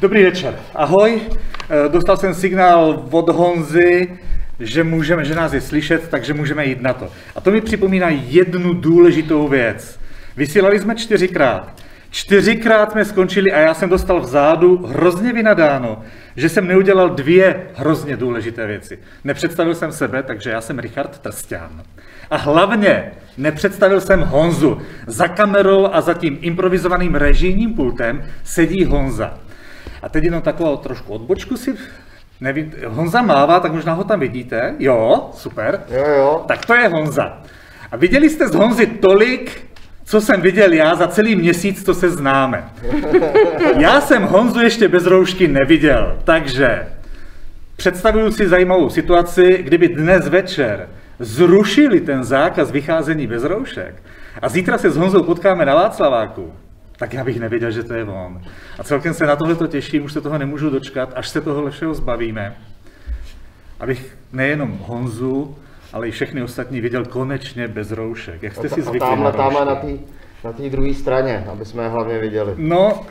Dobrý večer. Ahoj. Eh, Dostal jsem signál od Honzy, že, můžeme, že nás je slyšet, takže můžeme jít na to. A to mi připomíná jednu důležitou věc. Vysílali jsme čtyřikrát. Čtyřikrát jsme skončili a já jsem dostal vzadu hrozně vynadáno, že jsem neudělal dvě hrozně důležité věci. Nepředstavil jsem sebe, takže já jsem Richard Trstěn. A hlavně nepředstavil jsem Honzu. Za kamerou a za tím improvizovaným režijním pultem sedí Honza. A teď jenom takovou trošku odbočku si Nevím, Honza mává, tak možná ho tam vidíte. Jo, super. Jo, jo. Tak to je Honza. A viděli jste z Honzy tolik, co jsem viděl já za celý měsíc, co se známe. Já jsem Honzu ještě bez roušky neviděl, takže představuju si zajímavou situaci, kdyby dnes večer zrušili ten zákaz vycházení bez roušek a zítra se s Honzou potkáme na Václaváku, tak já bych nevěděl, že to je on. A celkem se na tohle to těším, už se toho nemůžu dočkat, až se toho všeho zbavíme. Abych nejenom Honzu, ale i všechny ostatní viděl konečně bez roušek. Jak jste si A zvykli tamhle, na tamhle na té na té druhé straně, aby jsme je hlavně viděli. No,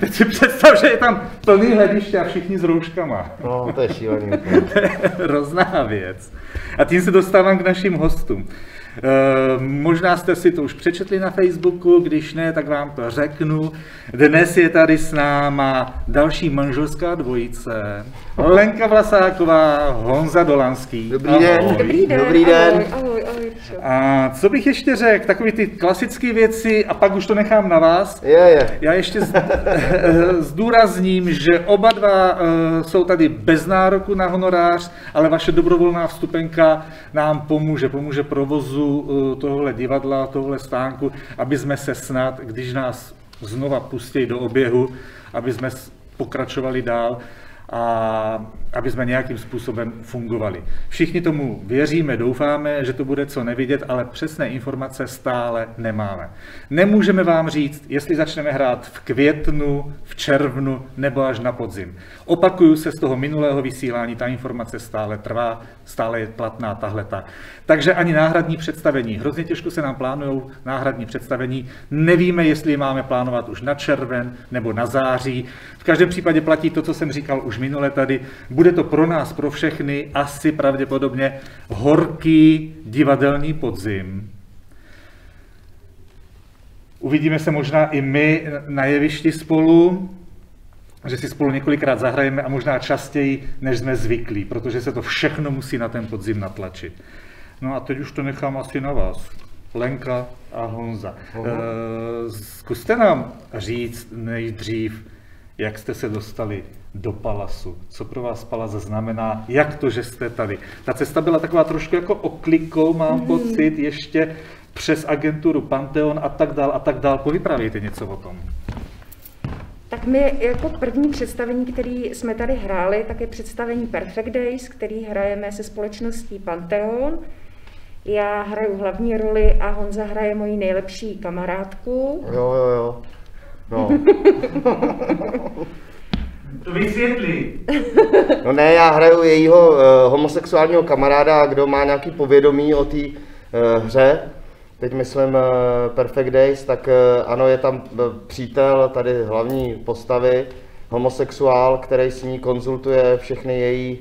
teď si představ, že je tam plný hlediště a všichni s rouškama. No, to je šílený. To je hrozná věc. A tím se dostávám k našim hostům. E, možná jste si to už přečetli na Facebooku, když ne, tak vám to řeknu. Dnes je tady s náma další manželská dvojice. Lenka Vlasáková, Honza Dolanský. Dobrý den. Ahoj. Dobrý den. Dobrý den. Ahoj, ahoj, ahoj. A co bych ještě řekl, takové ty klasické věci a pak už to nechám na vás. Je, je. Já ještě z- zdůrazním, že oba dva eh, jsou tady bez nároku na honorář, ale vaše dobrovolná vstupenka nám pomůže, pomůže provozu eh, tohle divadla, tohle stánku, aby jsme se snad, když nás znova pustí do oběhu, aby jsme pokračovali dál. A aby jsme nějakým způsobem fungovali. Všichni tomu věříme, doufáme, že to bude co nevidět, ale přesné informace stále nemáme. Nemůžeme vám říct, jestli začneme hrát v květnu, v červnu nebo až na podzim. Opakuju se z toho minulého vysílání, ta informace stále trvá, stále je platná tahleta. Takže ani náhradní představení. Hrozně těžko se nám plánují náhradní představení. Nevíme, jestli je máme plánovat už na červen nebo na září. V každém případě platí to, co jsem říkal už minule tady. Bude to pro nás, pro všechny, asi pravděpodobně horký divadelní podzim. Uvidíme se možná i my na jevišti spolu, že si spolu několikrát zahrajeme a možná častěji, než jsme zvyklí, protože se to všechno musí na ten podzim natlačit. No a teď už to nechám asi na vás. Lenka a Honza. Aha. E, zkuste nám říct nejdřív, jak jste se dostali do Palasu. Co pro vás Palas znamená? Jak to, že jste tady? Ta cesta byla taková trošku jako oklikou, mám pocit, ještě přes agenturu Pantheon a tak dál a tak dál. Povyprávějte něco o tom. Tak my jako první představení, který jsme tady hráli, tak je představení Perfect Days, který hrajeme se společností Pantheon. Já hraju hlavní roli a Honza hraje moji nejlepší kamarádku. Jo, jo, jo. No. To vysvětlí. no ne, já hraju jejího uh, homosexuálního kamaráda, kdo má nějaký povědomí o té uh, hře. Teď myslím uh, Perfect Days, tak uh, ano, je tam uh, přítel tady hlavní postavy, homosexuál, který s ní konzultuje všechny její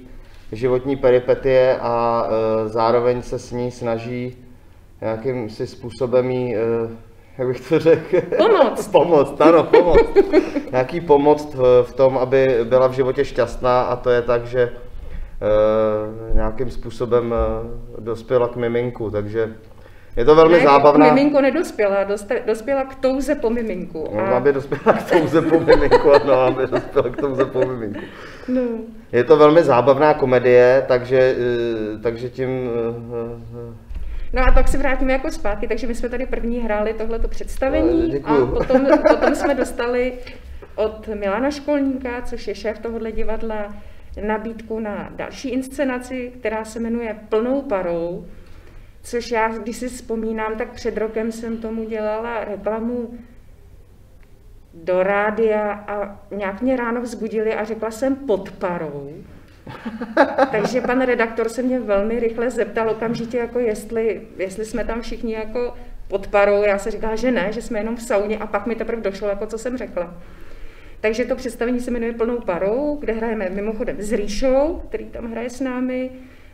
životní peripetie a uh, zároveň se s ní snaží nějakým si způsobem jí, uh, jak bych to řekl? Pomoct. pomoct, ano, pomoct. Nějaký pomoct v- tom, aby byla v životě šťastná a to je tak, že uh, nějakým způsobem uh, dospěla k miminku, takže je to velmi Ne, zábavná. Miminko nedospěla, doste, dospěla k touze po miminku. No, A, aby dospěla k touze po miminku, ano, aby dospěla k touze po miminku. no, Je to velmi zábavná komedie, takže, eh, takže tím no a pak se vrátíme jako zpátky, takže my jsme tady první hráli tohleto představení a děkuju. potom, potom jsme dostali od Milana Školníka, což je šéf tohohle divadla, nabídku na další inscenaci, která se jmenuje Plnou parou, což já, když si vzpomínám, tak před rokem jsem tomu dělala reklamu do rádia a nějak mě ráno vzbudili a řekla jsem pod parou. Takže pan redaktor se mě velmi rychle zeptal okamžitě, jako jestli, jestli jsme tam všichni jako pod parou. Já se říkala, že ne, že jsme jenom v sauně a pak mi teprve došlo, jako co jsem řekla. Takže to představení se jmenuje Plnou parou, kde hrajeme mimochodem s Ríšou, který tam hraje s námi.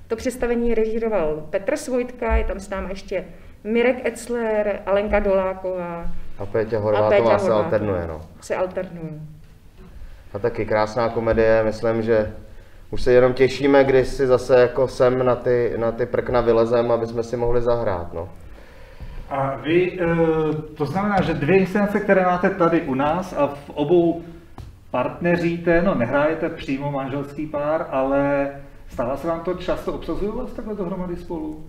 To představení režíroval Petr Svojtka, je tam s námi ještě Mirek Etzler, Alenka Doláková. A Péťa Horvátová se alternuje, no. Se alternuje. A taky krásná komedie, myslím, že už se jenom těšíme, když si zase jako sem na ty, na ty prkna vylezem, aby jsme si mohli zahrát, no. A vy, eh, to znamená, že dvě inscenace, které máte tady u nás a v obou partneříte, no nehrajete přímo manželský pár, ale stává se vám to často, obsazují vás takhle dohromady spolu?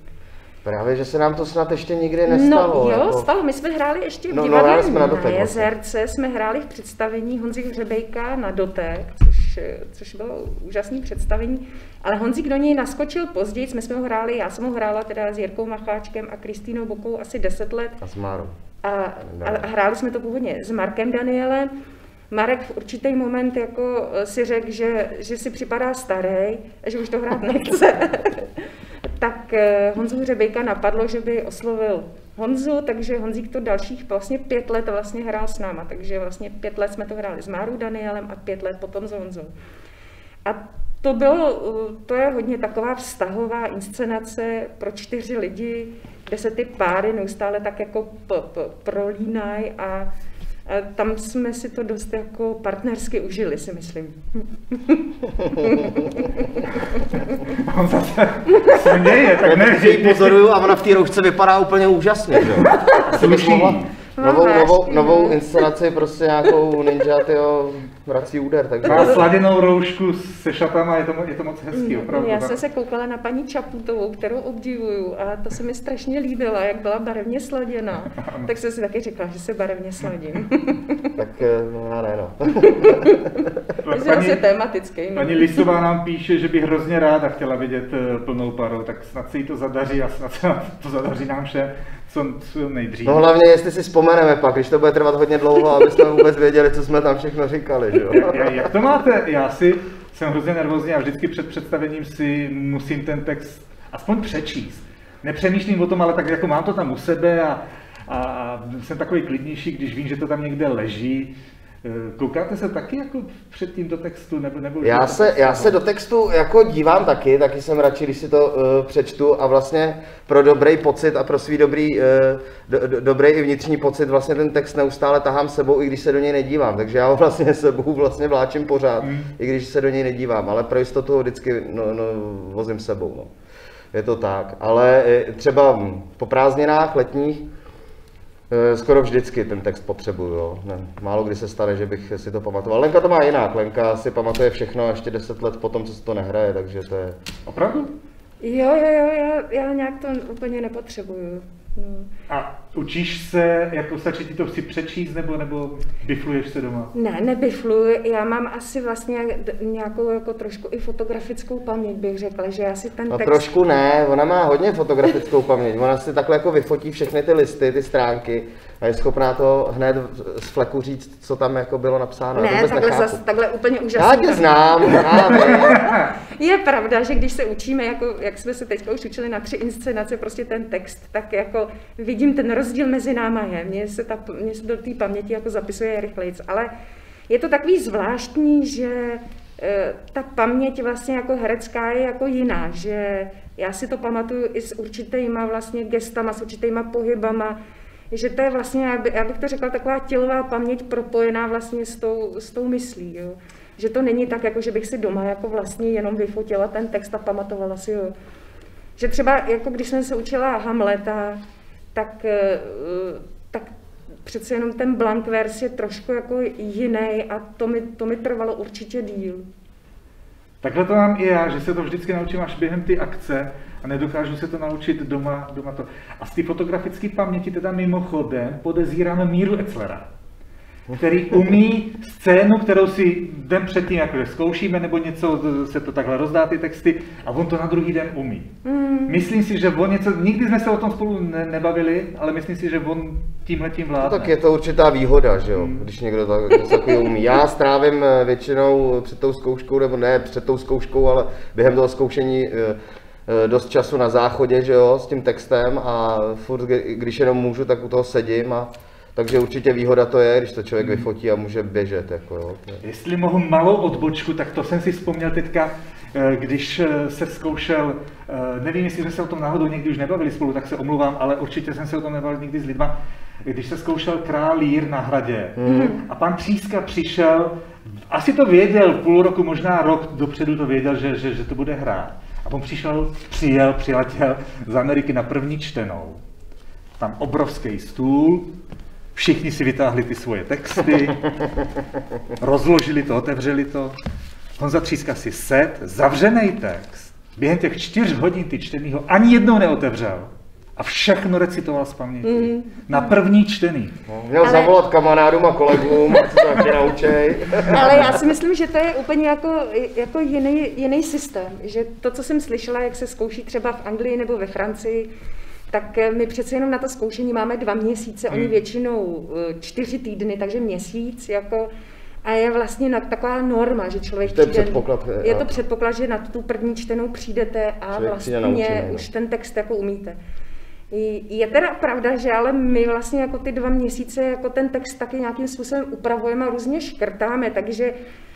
Právě, že se nám to snad ještě nikdy nestalo. No jo, jako... stalo. My jsme hráli ještě v No, no, divadle hráli jsme na na, vlastně. Jezerce, jsme hráli v představení Honzy Hřebejka na dotek, což, což bylo úžasné představení. Ale Honzík do něj naskočil později, jsme, jsme ho hráli, já jsem ho hrála teda s Jirkou Macháčkem a Kristýnou Bokou asi 10 let. A s Márou. A, a, a hráli jsme to původně s Markem Danielem. Marek v určitý moment jako eh, si řekl, že, že si připadá starý a že už to hrát nechce. tak eh, Honzu Hřebejka napadlo, že by oslovil Honzu, takže Honzík to dalších vlastně pět let vlastně hrál s náma, takže vlastně pět let jsme to hráli s Márou Danielem a pět let potom s Honzou. A to bylo, eh, to je hodně taková vztahová inscenace pro čtyři lidi, kde se ty páry neustále tak jako prolínají a tam jsme si to dost jako partnersky užili, si myslím. On zase směje, tak ji nevím. pozoruju a ona v té roušce vypadá úplně úžasně, že Sluší. Novou, No, novou, novou no. inscenaci, prostě nějakou ninja, tyjo, vrací úder, takže... Má sladěnou roušku se šatama, je to, je to moc hezký, opravdu. Já jsem se koukala na paní Čaputovou, kterou obdivuju a ta se mi strašně líbila, jak byla barevně sladěná. Tak jsem si taky řekla, že se barevně sladím. Tak eh, no, já ne, no. Takže zase tematický. no. Paní Lisová nám píše, že by hrozně ráda chtěla vidět eh, plnou parou, tak snad se jí to zadaří a snad se to zadaří nám všem co, co nejdřív. No hlavně, jestli si vzpomeneme pak, když to bude trvat hodně dlouho, aby jsme vůbec věděli, co jsme tam všechno říkali, že jo? Jak, jak to máte? Já si jsem hrozně nervózní a vždycky před představením si musím ten text aspoň přečíst. Nepřemýšlím o tom, ale tak jako mám to tam u sebe a, a jsem takový klidnější, když vím, že to tam někde leží. Eh, Koukáte se taky jako před tím do textu? Nebo, nebo Já se, já se do textu jako dívám taky, taky jsem radši, když si to uh, přečtu a vlastně pro dobrý pocit a pro svý dobrý, uh, do, do, dobrý i vnitřní pocit vlastně ten text neustále tahám sebou, i když se do něj nedívám. Takže já ho vlastně sebou vlastně vláčím pořád, Hmm. i když se do něj nedívám, ale pro jistotu ho vždycky no, no, vozím sebou. No. Je to tak, ale třeba po prázdninách letních Skoro vždycky ten text potřebuju, jo. Ne, málo kdy se stane, že bych si to pamatoval. Lenka to má jinak, Lenka si pamatuje všechno ještě deset let potom, co se to nehraje, takže to je... Opravdu? Jo, jo, jo, já, já nějak to úplně nepotřebuju. No. A učíš se, jako stačí ti to si přečíst, nebo, nebo bifluješ se doma? Ne, nebifluji. Já mám asi vlastně nějakou jako trošku i fotografickou paměť, bych řekla, že já si ten No text... trošku ne, ona má hodně fotografickou paměť, ona si takhle jako vyfotí všechny ty listy, ty stránky a je schopná to hned z fleku říct, co tam jako bylo napsáno. Já Ne, vůbec takhle, nechápu. zas, takhle úplně Já úžasně. tě znám, já vím. Je pravda, že když se učíme, jako, jak jsme se teďka už učili na tři inscenace, prostě ten text, tak jako vidím ten rozdíl mezi náma je. Mně se, ta, mně se do té paměti jako zapisuje rychlejc, ale je to takový zvláštní, že eh, ta paměť vlastně jako herecká je jako jiná, že já si to pamatuju i s určitýma vlastně gestama, s určitýma pohybama, že to je vlastně, já by- já bych to řekla, taková tělová paměť propojená vlastně s tou, s tou myslí, jo. Že to není tak, jako že bych si doma jako vlastně jenom vyfotila ten text a pamatovala si ho. Že třeba, jako když jsem se učila Hamleta, tak, eh, tak přece jenom ten blank vers je trošku jako jiný a to mi, to mi trvalo určitě díl. Takhle to mám i já, že se to vždycky naučím až během ty akce a nedokážu se to naučit doma, doma to. A z té fotografické paměti teda mimochodem podezíráme Míru Etzlera, který umí scénu, kterou si den předtím jakože zkoušíme, nebo něco, se to takhle rozdá ty texty a on to na druhý den umí. Mm. Myslím si, že on něco, nikdy jsme se o tom spolu ne, nebavili, ale myslím si, že on tímhletím No, vládne. tak je to určitá výhoda, že jo, když někdo tak, takového umí. Já strávím eh, většinou před tou zkouškou, nebo ne před tou zkouškou, ale během toho zkoušení eh, dost času na záchodě, že jo, s tím textem a furt, kdy- když jenom můžu, tak u toho sedím a takže určitě výhoda to je, když to člověk vyfotí a může běžet. Jako, jo. Jestli mohu malou odbočku, tak to jsem si vzpomněl teďka, eh, když eh, se zkoušel, eh, nevím, jestli jsme se o tom náhodou někdy už nebavili spolu, tak se omluvám, ale určitě jsem se o tom nebavil nikdy s lidma, když se zkoušel král Lír na hradě mm. a pan Tříska přišel, asi to věděl, půl roku, možná rok dopředu to věděl, že, že, že to bude hrát. On přišel, přijel, přiletěl z Ameriky na první čtenou. Tam obrovský stůl, všichni si vytáhli ty svoje texty, rozložili to, otevřeli to. Honza Tříska si set, zavřený text. Během těch čtyř hodin ty čtený ho ani jednou neotevřel. A všechno recitoval z paměti. Mm. Na první čtený. No, měl Ale... zavolat kamarádům a kolegům, co se taky naučej. Ale já si myslím, že to je úplně jako, jako jiný, jiný systém. Že to, co jsem slyšela, jak se zkouší třeba v Anglii nebo ve Francii, tak eh, my přece jenom na to zkoušení máme dva měsíce, oni hmm. většinou eh, čtyři týdny, takže měsíc, jako a je vlastně na, taková norma, že člověk to je přijde, předpoklad, je to předpoklad, že na tu první čtenou přijdete a člověk vlastně naučený, už ten text jako umíte. Je teda pravda, že ale my vlastně jako ty dva měsíce jako ten text taky nějakým způsobem upravujeme a různě škrtáme, takže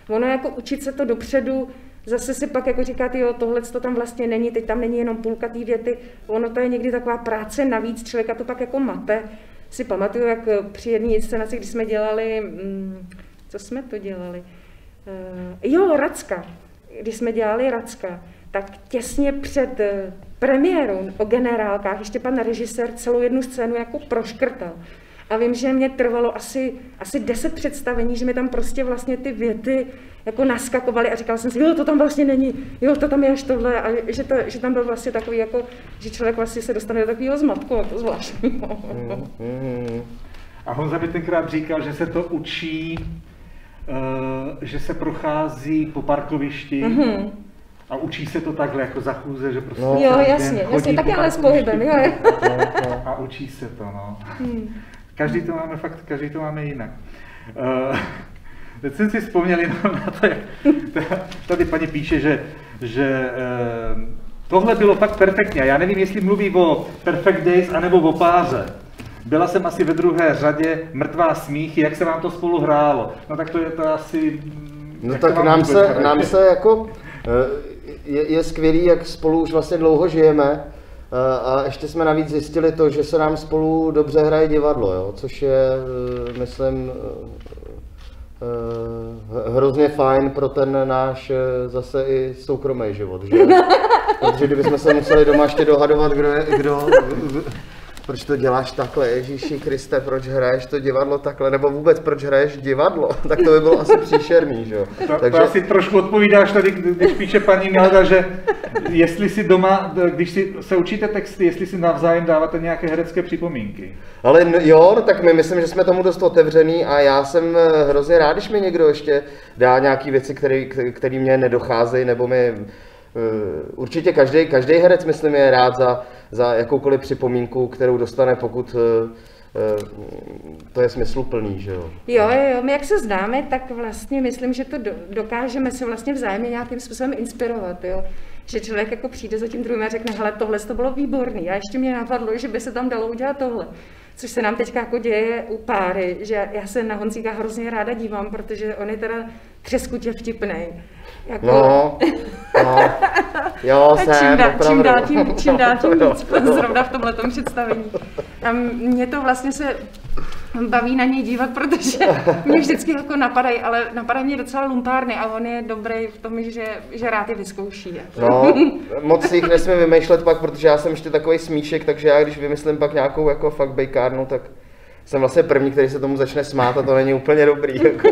ono jako učit se to dopředu, zase si pak jako říkáte, jo, tohle to tam vlastně není, teď tam není jenom půlka té věty, ono to je někdy taková práce navíc, člověka to pak jako mate. Si pamatuju, jak při jedné inscenaci, když jsme dělali, mm, co jsme to dělali? Uh, jo, Racka. Když jsme dělali Racka, tak těsně před eh, premiérou o generálkách. Ještě pan režisér celou jednu scénu jako proškrtal. A vím, že mě trvalo asi, asi deset představení, že mi tam prostě vlastně ty věty jako naskakovaly a říkal jsem si, jo, to tam vlastně není, jo, to tam je až tohle. A že, to, že tam byl vlastně takový jako, že člověk vlastně se dostane do takového zmatku, jako zvláštního. Mm, A Honza mi tenkrát říkal, že se to učí, uh, že se prochází po parkovišti, mm-hmm a učí se to takhle jako za chůze, že prostě no. Jo, jasně, jasně, taky ale s pohybem, jo. A učí se to, no. Hmm. Každý to máme fakt, každý to máme jinak. Uh, teď jsem si vzpomněl jenom na to, jak tady paní píše, že, že uh, tohle bylo fakt perfektně. Já nevím, jestli mluví o Perfect Days anebo o páře. Byla jsem asi ve druhé řadě mrtvá smíchy, jak se vám to spolu hrálo. No tak to je to asi... No tak nám se, nám se jako je, je skvělý, jak spolu už vlastně dlouho žijeme a ještě jsme navíc zjistili to, že se nám spolu dobře hraje divadlo, jo? což je, e, myslím, e, e, hrozně fajn pro ten náš zase i soukromý život, že? Protože kdybychom se museli doma ještě dohadovat, kdo je, kdo, proč to děláš takhle, Ježíši Kriste, proč hraješ to divadlo takhle, nebo vůbec proč hraješ divadlo, tak to by bylo asi příšerný, že jo. To, Takže... to asi trošku odpovídáš tady, když píše paní Milda, že jestli si doma, když si se učíte texty, jestli si navzájem dáváte nějaké herecké připomínky. Ale jo, no, tak my myslím, že jsme tomu dost otevřený a já jsem eh, hrozně rád, když mi někdo ještě dá nějaké věci, které mě nedocházejí, nebo mi Eh, určitě každý, každý herec, myslím, je rád za, za jakoukoliv připomínku, kterou dostane, pokud eh, eh, to je smysluplný, že jo? Jo, jo, my jak se známe, tak vlastně myslím, že to dokážeme se vlastně vzájemně nějakým způsobem inspirovat, jo. Že člověk jako přijde za tím druhým a řekne, hele, tohle to bylo výborný a ještě mě napadlo, že by se tam dalo udělat tohle. Což se nám teďka jako děje u páry, že já se na Honzíka hrozně ráda dívám, protože on je teda třeskutě vtipný. Jako... No, no, jo, jsem, čím, dá, čím dál tím, čím dál tím víc, zrovna v tomhle představení. A mě to vlastně se baví na něj dívat, protože mě vždycky jako napadají, ale napadají mě docela lumpárny a on je dobrý v tom, že, že rád je vyzkouší. No, moc si jich nesmím vymýšlet pak, protože já jsem ještě takový smíšek, takže já když vymyslím pak nějakou jako fakt bejkárnu, tak jsem vlastně první, který se tomu začne smát a to není úplně dobrý. Jako.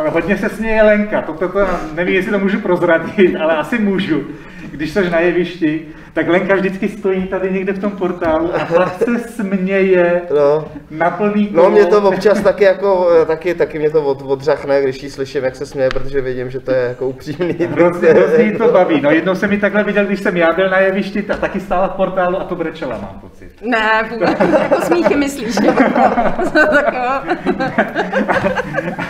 Ale hodně se směje Lenka, to, to, to, nevím, jestli to můžu prozradit, ale asi můžu. Když jsi na jevišti, tak Lenka vždycky stojí tady někde v tom portálu a fakt se směje no. na plný kolo. No mě to občas taky jako, taky, taky mě to od, odřachne, když jí slyším, jak se směje, protože vidím, že to je jako upřímný. Hrozně, hrozně to baví. No jednou jsem mi takhle viděl, když jsem já byl na jevišti, tak taky stála v portálu a to brečela, mám pocit. Ne, vůbec, jako smíchy myslíš,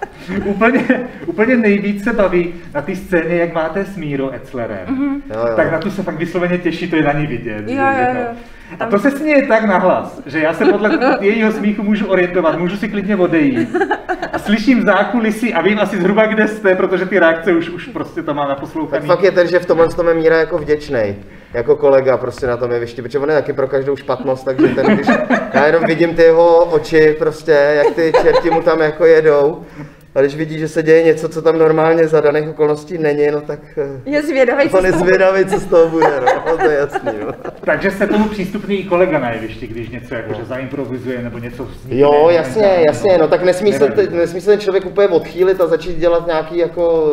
úplně, úplně nejvíc se baví na té scéně, jak máte s Míro Etzlerem. Mm-hmm. Jo, jo. Tak na tu se fakt vysloveně těší, to je na ní vidět. Jo, že- jo, jo. A to se směje tak nahlas, že já se podle jejího smíchu můžu orientovat, můžu si klidně odejít. A slyším zákulisí a vím asi zhruba, kde jste, protože ty reakce už, už prostě to Tak naposlouchaný. fakt je ten, že v tomhle tom je Míra jako vděčný. Jako kolega prostě na tom jevišti, protože on je taky pro každou špatnost, takže ten, když já jenom vidím ty jeho oči prostě, jak ty čerti mu tam jako jedou. A když vidí, že se děje něco, co tam normálně za daných okolností není, no tak eh, Je zvědavý, co on je z toho- zvědavý, co z toho bude, no, to je jasný, no. Takže se tomu přístupný i kolega na jevišti, když něco jakože zaimprovizuje nebo něco vznikne. Jo, jasně, jasně, no tak nesmí se, Nevadí. nesmí se ten člověk úplně odchýlit a začít dělat nějaký jako,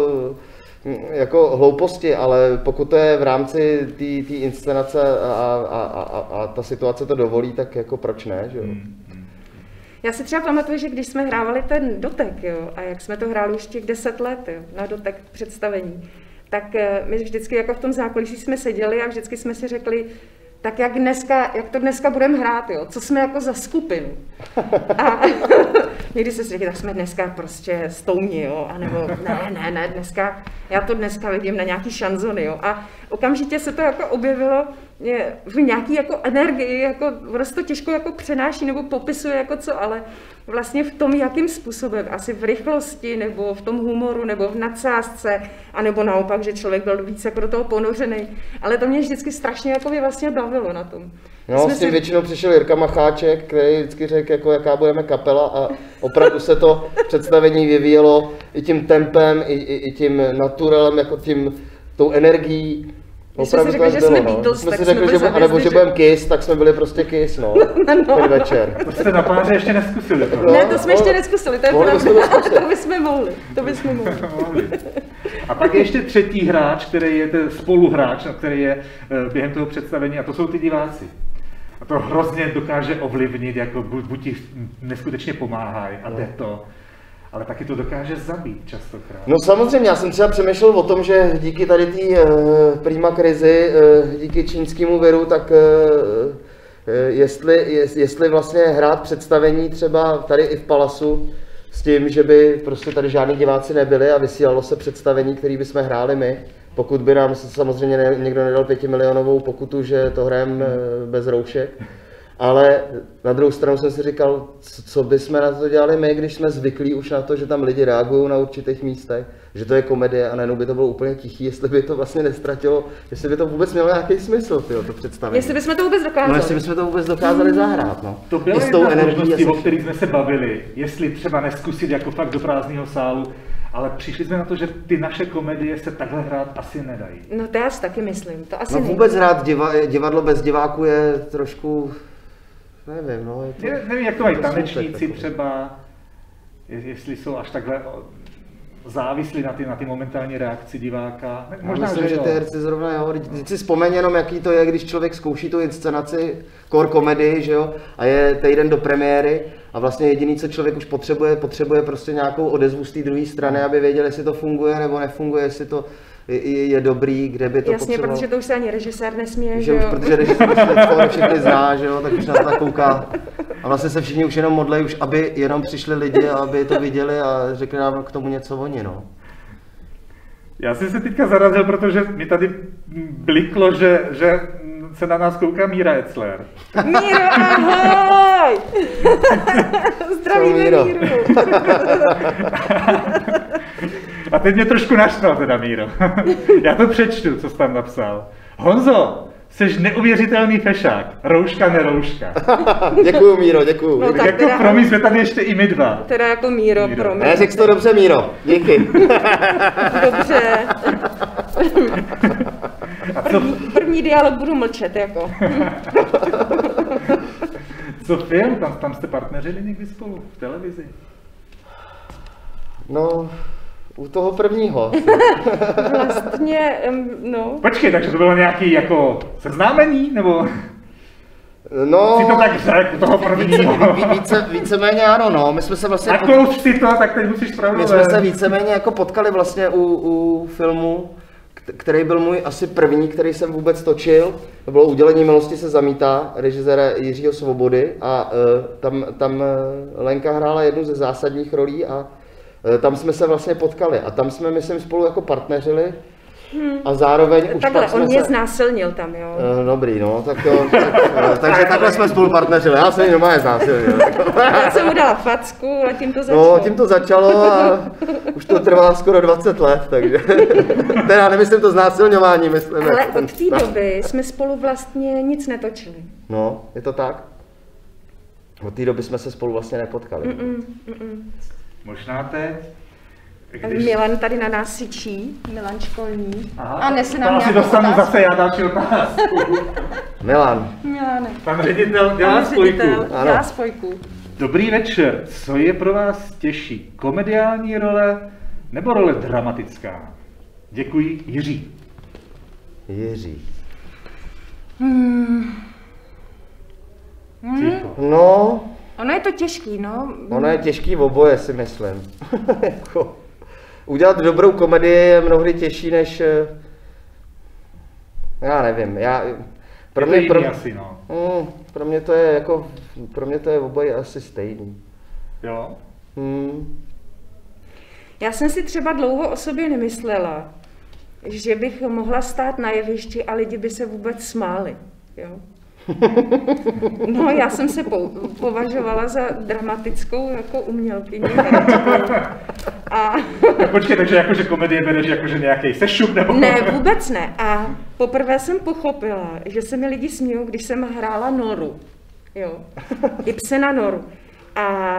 jako hlouposti, ale pokud to je v rámci té inscenace a, a, a, a, a ta situace to dovolí, tak jako proč ne, že jo? Já si třeba pamatuju, že když jsme hrávali ten dotek, jo, a jak jsme to hráli už těch 10 let, jo, na dotek představení, tak eh, my vždycky jako v tom zákulisí jsme seděli a vždycky jsme si řekli, tak jak, dneska, jak to dneska budeme hrát, jo? co jsme jako za skupinu. A někdy se si řekli, tak jsme dneska prostě stouni, jo? a nebo ne, ne, ne, dneska, já to dneska vidím na nějaký šanzony, jo? a okamžitě se to jako objevilo je, v nějaký jako energii, jako prostě to těžko jako přenáší nebo popisuje jako co, ale vlastně v tom, jakým způsobem, asi v rychlosti, nebo v tom humoru, nebo v nadsázce, anebo naopak, že člověk byl víc jako do toho ponořený. Ale to mě vždycky strašně jako by vlastně bavilo na tom. No, Jsme s tím si- většinou přišel Jirka Macháček, který vždycky řekl, jako, jaká budeme kapela a opravdu se to představení vyvíjelo i tím tempem, i, i, i tím naturelem, jako tím, tou energií. Když jsme si řekli, tak že jsme no. Beatles, jsme tak si jsme řekli, byli že, za anebo že budeme Kiss, tak jsme byli prostě Kiss, no, ten večer. To jste na páře ještě neskusili. To. No, ne, to jsme no, ještě neskusili, to je pravda. bychom to to bychom mohli, to bychom mohli. A pak je ještě třetí hráč, který je ten spoluhráč, no, který je eh, během toho představení, a to jsou ty diváci. A to hrozně dokáže ovlivnit, jako buď, buď ti neskutečně pomáhají a jde to, ale taky to dokáže zabít častokrát. No samozřejmě, já jsem třeba přemýšlel o tom, že díky tady té uh, prima krizi, uh, díky čínskému viru, tak uh, jestli, jest, jestli vlastně hrát představení třeba tady i v Palasu s tím, že by prostě tady žádní diváci nebyli a vysílalo se představení, který bychom hráli my, pokud by nám samozřejmě někdo nedal pětimilionovou pokutu, že to hrajeme eh, bez roušek. Ale na druhou stranu jsem si říkal, co, co bychom na to dělali my, když jsme zvyklí už na to, že tam lidi reagují na určitých místech, že to je komedie a najednou by to bylo úplně tichý, jestli by to vlastně nestratilo, jestli by to vůbec mělo nějaký smysl, tyjo, to představení. Jestli bychom to vůbec No, dokázali. jestli bychom to vůbec dokázali zahrát, no. To byla s tou jedna z energií. možností, o kterých jsme se bavili, jestli třeba neskusit jako fakt do prázdného sálu, ale přišli jsme na to, že ty naše komedie se takhle hrát asi nedají. No to já si taky myslím, to asi No nejde. vůbec hrát diva, divadlo bez diváku je trošku, nevím, no. Je to, Je, nevím, jak to mají tanečníci takový. třeba, je- jestli jsou až takhle závislí na ty, na ty momentální reakci diváka. Ne, Já myslím, že jo. ty herci zrovna jo. Teď si vzpomeň jenom, jaký to je, když člověk zkouší tu inscenaci, core komedii, že jo, a je týden do premiéry a vlastně jediný, co člověk už potřebuje, potřebuje prostě nějakou odezvu z té druhé strany, aby věděl, jestli to funguje nebo nefunguje, jestli to je, dobrý, kde by to Jasně, potřeboval. protože to už se ani režisér nesměje, že že už, jo? protože když se to všichni zná, že jo, tak už na to tak kouká. A vlastně se všichni už jenom modlejí, už aby jenom přišli lidi a aby to viděli a řekli nám k tomu něco oni, no. Já jsem se teďka zarazil, protože mi tady bliklo, že, že se na nás kouká Míra Etzler. Míro, ahoj! Zdravíme Míro. Míru. A teď mě trošku naštval teda Míro. Já to přečtu, co jsi tam napsal. Honzo, jsi neuvěřitelný fešák. Rouška, nerouška. Děkuju, Míro, děkuju. No tak jako teda- pro mě jsme tady ještě i my dva. Teda jako Míro, Míro. pro mě. Ne, řekl to dobře, Míro. Díky. Dobře. Co, První dialog budu mlčet, jako. co film? Tam, tam jste partneřili někdy spolu v televizi? No, u toho prvního. Vlastně, no. Počkej, takže to bylo nějaký jako seznámení? Nebo No, si to tak řekl, u toho prvního? ví- více, víceméně ano, no. My jsme se vlastně... Nakouš si to, tak teď musíš pravdu My jsme se víceméně jako potkali vlastně u, u filmu, který byl můj asi první, který jsem vůbec točil. To bylo Udělení milosti se zamítá, režiséra Jiřího Svobody a uh, tam, tam uh, Lenka hrála jednu ze zásadních rolí a Tam jsme se vlastně potkali a tam jsme, myslím, spolu jako partneřili a zároveň už Takhle, tak jsme on mě se... znásilnil tam, jo. Eh, Dobrý, no, tak jo, tak, eh, takže takhle jsme spolu partneřili, já jsem normálně znásilnil. Já jsem mu dala facku a tím to začalo. No, tím to začalo a už to trvá skoro 20 let, takže teda nemyslím to znásilňování, myslím. Ale jako od té doby jsme spolu vlastně nic netočili. No, je to tak? Od té doby jsme se spolu vlastně nepotkali. Mm, mm. Možná teď, Milan tady na nás syčí, Milan školní. Aha, a nese nám nějakou dostanu otázku. zase já další otázku. Milan, Milane. Pan ředitel dělá Pan spojku. dělá spojku. Dobrý večer. Co je pro vás těžší? Komediální role nebo role dramatická? Děkuji, Jiří. Jiří. Ticho. No, Ono je to těžký, no. ono je těžký v oboje, si myslím. jako, udělat dobrou komedii je mnohdy těžší než... eh, Já nevím, já... Pro je to mě, pro, asi, no. mm, pro mě to je jako... Pro mě to je oboje asi stejný. Jo? Hmm. Já jsem si třeba dlouho o sobě nemyslela, že bych mohla stát na jevišti a lidi by se vůbec smáli. Jo? No, já jsem se po, považovala za dramatickou jako umělkyni. A Tak počkej, takže jakože komedie bereš jakože nějaký sešup nebo... ne, vůbec ne. A poprvé jsem pochopila, že se mi lidi smějou, když jsem hrála Noru. Jo. Ibsena Noru. A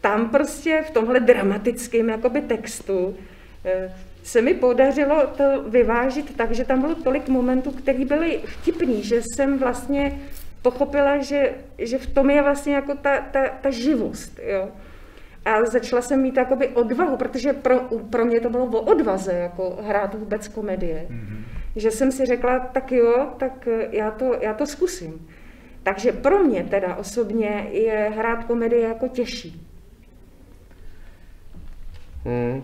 tam prostě v tomhle dramatickém jakoby textu eh, se mi podařilo to vyvážit tak, že tam bylo tolik momentů, které byly vtipný, že jsem vlastně pochopila, že, že v tom je vlastně jako ta, ta, ta živost. Jo. A začala jsem mít jakoby odvahu, protože pro, pro mě to bylo o odvaze, jako hrát vůbec komedie. Mhm. Že jsem si řekla, tak jo, tak eh, já to, já to zkusím. Takže pro mě teda osobně je hrát komedie jako těžší. Hmm.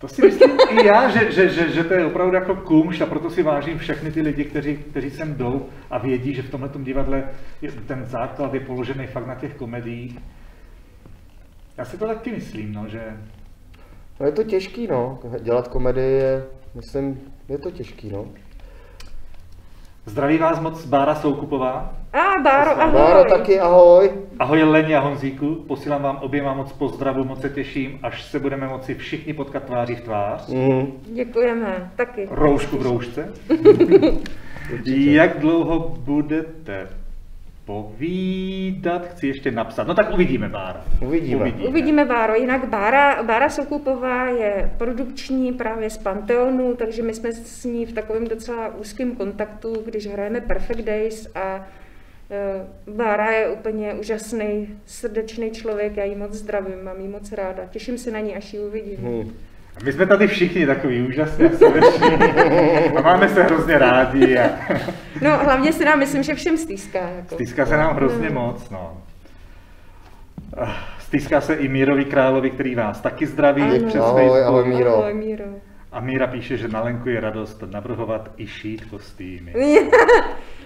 To si myslím i já, že, že, že, že to je opravdu jako kumš a proto si vážím všechny ty lidi, kteří, kteří sem jdou a vědí, že v tomhle divadle je, ten základ je položený fakt na těch komediích. Já si to taky myslím, no, že No je to těžký, no. Dělat komedii je, myslím, je to těžký, no. Zdraví vás moc Bára Soukupová. A Báro, ahoj. Báro taky, ahoj. Ahoj Leni a Honzíku, posílám vám oběma moc pozdravu, moc se těším, až se budeme moci všichni potkat tváří v tvář. Mm. Děkujeme, taky. Roušku v roušce. Jak dlouho budete povídat? Chci ještě napsat. No tak uvidíme, Bára. Uvidíme. Uvidíme Báro. Jinak Bára, Bára Soukupová je produkční právě z Panteonu, takže my jsme s ní v takovém docela úzkém kontaktu, když hrajeme Perfect Days a eh, Bára je úplně úžasný, srdečný člověk, já ji moc zdravím, mám ji moc ráda. Těším se na ní, až ji uvidím. Hmm. My jsme tady všichni takový úžasní a máme se hrozně rádi. A No, hlavně se nám myslím, že všem stýská. Jako. stýská se nám hrozně moc. No. Ah, Stýská se i Mírovi Královi, který vás taky zdraví Ano. přes Ahoj, Facebook. ahoj, Míro. Ahoj, Míro. A Míra píše, že na Lenku je radost navrhovat i šít kostýmy.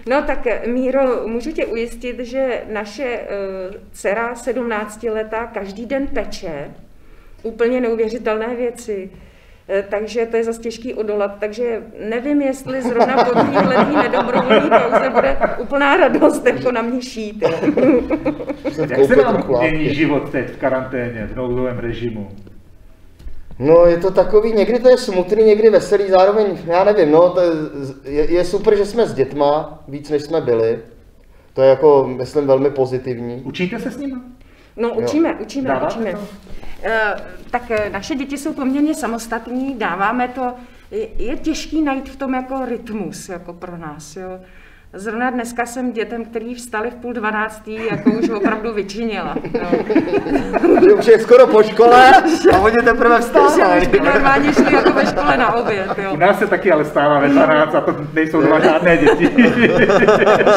No tak Míro, můžu tě ujistit, že naše uh, dcera 17 letá každý den peče úplně neuvěřitelné věci. Eh, Takže to je zase těžký odolat, takže nevím, jestli zrovna po téhletý nedobrovolný pauze bude úplná radost jako na mě šít. jo. Jak se vám mění život teď v karanténě, v nouzovém režimu? No je to takový, někdy to je smutný, někdy veselý, zároveň, já nevím, no, to je, je, je super, že jsme s dětma, víc než jsme byli. To je jako, myslím, velmi pozitivní. Učíte se s nimi? No učíme, učíme, Dáváte učíme. to? Eh, Tak eh, naše děti jsou poměrně samostatní, dáváme to, je, těžký najít v tom jako rytmus jako pro nás. Jo. Zrovna dneska jsem dětem, který vstali v půl dvanáctý, jako už opravdu vyčinila. Jo. Že už je skoro po škole a oni teprve by normálně šli jako ve škole na oběd. Jo. U nás se taky ale stává ve 12 a to nejsou dva žádné děti.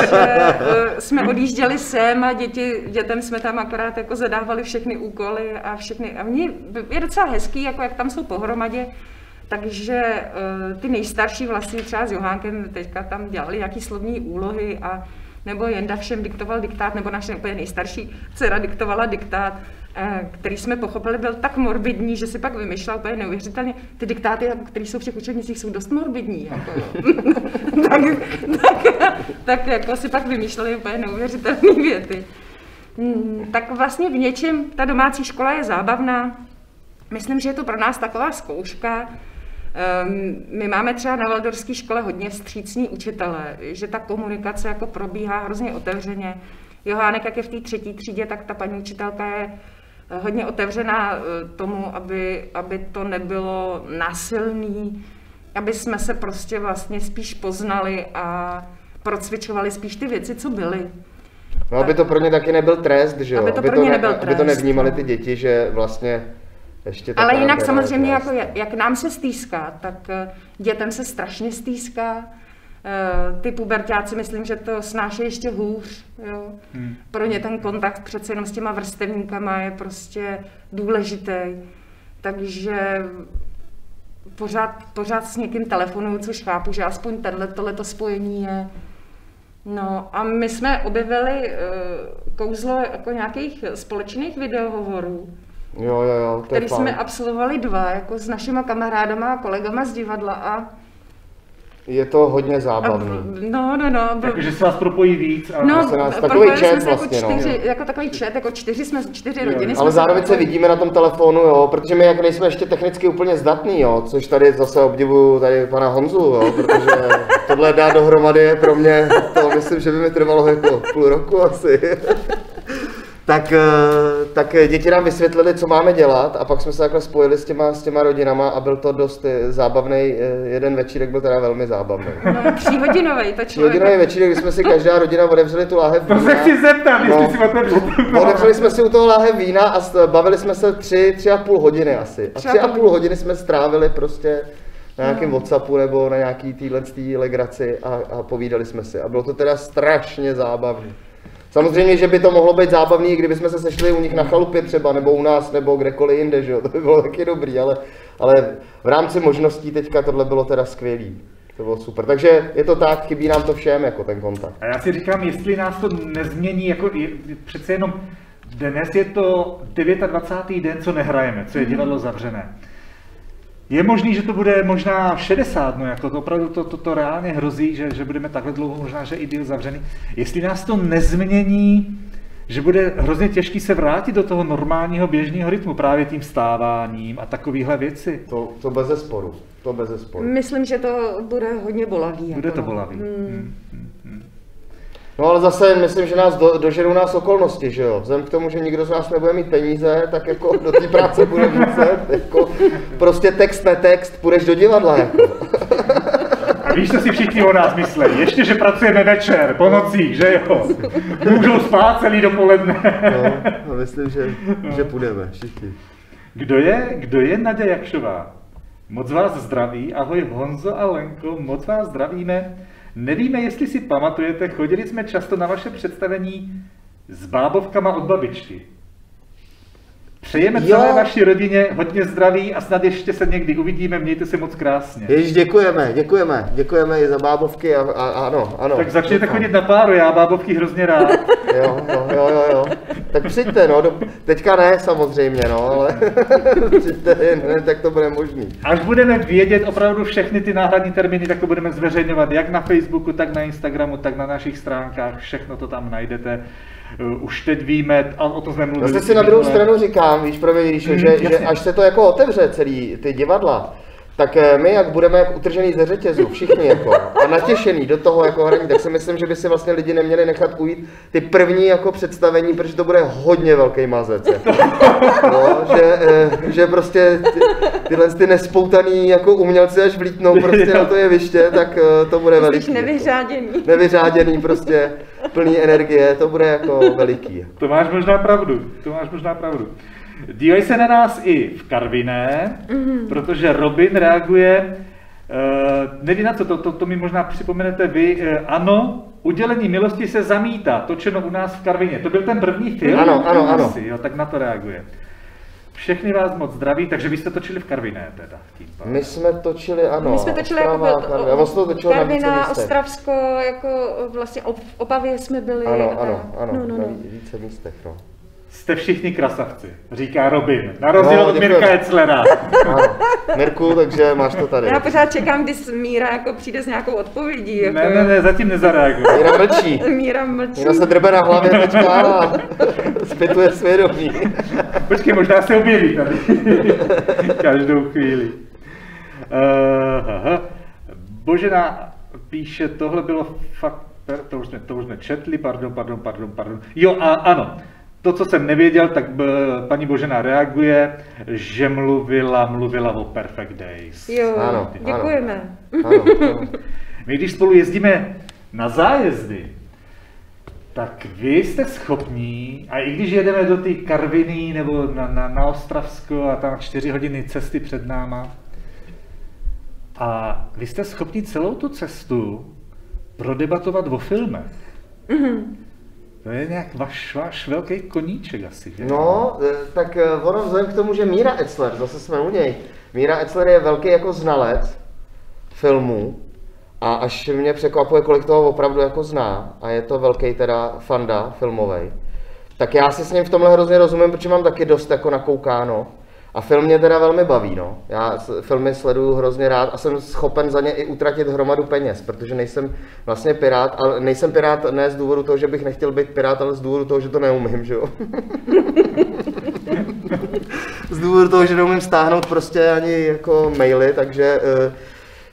že eh, jsme odjížděli sem a děti, dětem jsme tam akorát jako zadávali všechny úkoly a všechny. A mně je docela hezký, jako jak tam jsou pohromadě, takže eh, ty nejstarší vlastně třeba s Johánkem teďka tam dělali nějaký slovní úlohy a nebo Jenda všem diktoval diktát, nebo naše úplně nejstarší dcera diktovala diktát, eh, který jsme pochopili, byl tak morbidní, že si pak vymýšlela úplně neuvěřitelně. Ty diktáty, které jsou v těch učebnicích, jsou dost morbidní. Jako, tak, tak, tak, jako si pak vymýšleli úplně neuvěřitelné věty. Hmm, tak vlastně v něčem ta domácí škola je zábavná. Myslím, že je to pro nás taková zkouška, my máme třeba na Valdorské škole hodně vstřícní učitele, že ta komunikace jako probíhá hrozně otevřeně. Johánek, jak je v té třetí třídě, tak ta paní učitelka je eh, hodně otevřená eh, tomu, aby, aby to nebylo násilný, aby jsme se prostě vlastně spíš poznali a procvičovali spíš ty věci, co byly. No, aby to pro ně taky nebyl trest, že jo? Aby to, aby pro ně to, nebyl aby trest, to nevnímali no. ty děti, že vlastně ještě Ale jinak samozřejmě, jako jak, jak nám se stýská, tak eh, dětem se strašně stýská. Eh, Ty pubertáci, myslím, že to snáší ještě hůř. Jo. Hmm. Pro ně ten kontakt přece jenom s těma vrstevníkama je prostě důležitý. Takže pořád, pořád s někým telefonuju, což chápu, že aspoň tenhle, tohleto spojení je. No a my jsme objevili eh, kouzlo jako nějakých společných videohovorů, Jo, jo, jo, to který je jsme fajn. absolvovali dva, jako s našima kamarádama a kolegama z divadla a, Je to hodně a zábavný. no, no, no, Jakože se vás propojí víc. A... No, se nás- takový jsme chat se jako vlastně, no. čtyři, jako takový chat, jako čtyři jsme, čtyři Jo, rodiny jsme Ale zároveň se vidíme na tom telefonu, jo, protože my jak nejsme ještě technicky úplně zdatní, jo, což tady zase obdivuju tady pana Honzu, jo, protože tohle dá dohromady je pro mě, to myslím, že by mi trvalo jako půl roku asi. tak, eh, tak děti nám vysvětlili, co máme dělat a pak jsme se takhle spojili s těma, s těma rodinama a byl to dost eh, zábavný, jeden večírek byl teda velmi zábavný. No, tříhodinový, to člověk. Hodinový večírek, kdy jsme si každá rodina otevřeli tu láhev To se vína. chci zeptat, jestli No. si otevřel. Otevřeli jsme si u toho láhev vína a bavili jsme se tři, tři a půl hodiny asi. A Tři a půl hodiny jsme strávili prostě na nějakém Whatsappu nebo na nějaký týhle tý legraci a, a povídali jsme si. A bylo to teda strašně zábavné. Samozřejmě, že by to mohlo být zábavný, kdyby jsme se sešli u nich na chalupě třeba, nebo u nás, nebo kdekoliv jinde, že jo? to by bylo taky dobrý, ale, ale v rámci možností teďka tohle bylo teda skvělý. To bylo super. Takže je to tak, chybí nám to všem, jako ten kontakt. A já si říkám, jestli nás to nezmění, jako je, přece jenom dnes je to 29. den, co nehrajeme, co je divadlo zavřené. Je možný, že to bude možná 60, no jako to opravdu to, to, to reálně hrozí, že, že budeme takhle dlouho, možná, že i díl zavřený. Jestli nás to nezmění, že bude hrozně těžký se vrátit do toho normálního běžného rytmu právě tím vstáváním a takovéhle věci. To, to bez sporu. To bez sporu. Myslím, že to bude hodně bolavý. Bude jako to no. bolavý. Hmm. No ale zase myslím, že nás do, doženou nás okolnosti, že jo. Vzhledem k tomu, že nikdo z nás nebude mít peníze, tak jako do té práce bude muset, jako prostě text, netext, půjdeš do divadla, jako. A víš, co si všichni o nás myslí? Ještě, že pracujeme večer, po nocích, že jo? Můžou spát celý dopoledne. No, no myslím, že, že půjdeme všichni. Kdo je, kdo je Naděja Jakšová? Moc vás zdraví, ahoj Honzo a Lenko, moc vás zdravíme. Nevíme, jestli si pamatujete, chodili jsme často na vaše představení s bábovkama od babičky. Přejeme Jo. celé vaší rodině hodně zdraví a snad ještě se někdy uvidíme, mějte se moc krásně. Ježíš, děkujeme, děkujeme, děkujeme i za bábovky a, a ano, ano. Tak začněte Doufám. chodit na páru, já bábovky hrozně rád. Jo, jo, jo, jo, jo. Tak přijďte, no, do, teďka ne samozřejmě, no, ale přijďte, ne, tak to bude možný. Až budeme vědět opravdu všechny ty náhradní termíny, tak to budeme zveřejňovat jak na Facebooku, tak na Instagramu, tak na našich stránkách, všechno to tam najdete. Uh, Už teď víme, a o tom jsme mluvili. Zase si na druhou stranu říkám, víš, pro mě, Ríšo, Mm, že, že až se to jako otevře celý ty divadla, tak eh, my, jak budeme jak utržený ze řetězu, všichni jako, a natěšený do toho jako hraní, tak si myslím, že by si vlastně lidi neměli nechat ujít ty první jako představení, protože to bude hodně velký mazec. Jako. No, že, eh, že prostě ty, tyhle ty nespoutaný jako umělci, až vlítnou prostě na to jeviště, tak eh, to bude Jsi veliký. Jako. nevyřáděný. Nevyřáděný prostě, plný energie, to bude jako veliký. To máš možná pravdu, to máš možná pravdu. Dívají se na nás i v Karviné, mm-hmm. protože Robin reaguje, uh, nevím na co, to, to, to mi možná připomenete vy, uh, ano, udělení milosti se zamítá, točeno u nás v Karvině. To byl ten první film? Ano, ano, ano. Asi, jo, tak na to reaguje. Všechny vás moc zdraví, takže vy jste točili v Karviné teda. Tím pádem. My jsme točili, ano. My jsme točili jako Ostrava, byl, Karviná. Vlastně to točilo na místech. Ostravsko, jako vlastně ob- v Opavě jsme byli. Ano, ano, ano, No, no, na no. ví- více místech, no. Jste všichni krasavci, říká Robin. Na rozdíl No, od. Mirka Etzlera. ano. Mirku, takže máš to tady. Já pořád čekám, kdy Míra jako přijde s nějakou odpovědí. Jako, Ne, ne, ne, zatím nezareaguju. Míra mlčí. Míra mlčí. Míra se drbe na hlavě teďka a zpětuje svědomí. Počkej, možná se objeví tady. Každou chvíli. Uh, aha. Božena píše, tohle bylo fakt, to už, jsme, to už jsme četli, pardon, pardon, pardon, pardon. Jo, a ano, to, co jsem nevěděl, tak b, paní Božena reaguje, že mluvila, mluvila o Perfect Days. Jo, Ano, děkujeme. Ano, ano. My když spolu jezdíme na zájezdy, tak vy jste schopní, a i když jedeme do té Karviny nebo na, na, na Ostravsko a tam čtyři hodiny cesty před náma, a vy jste schopni celou tu cestu prodebatovat o filmech. To je nějak váš, váš velký koníček asi, že? No, eh, tak eh, ono vzhledem k tomu, že Míra Etzler, zase jsme u něj, Míra Etzler je velký jako znalec filmů a až mě překvapuje, kolik toho opravdu jako zná a je to velký teda fanda filmový. Tak já si s ním v tomhle hrozně rozumím, protože mám taky dost jako nakoukáno. A film mě teda velmi baví, no. Já filmy sleduju hrozně rád a jsem schopen za ně i utratit hromadu peněz, protože nejsem vlastně pirát, ale nejsem pirát ne z důvodu toho, že bych nechtěl být pirát, ale z důvodu toho, že to neumím, že jo. z důvodu toho, že neumím stáhnout prostě ani jako maily, takže, eh,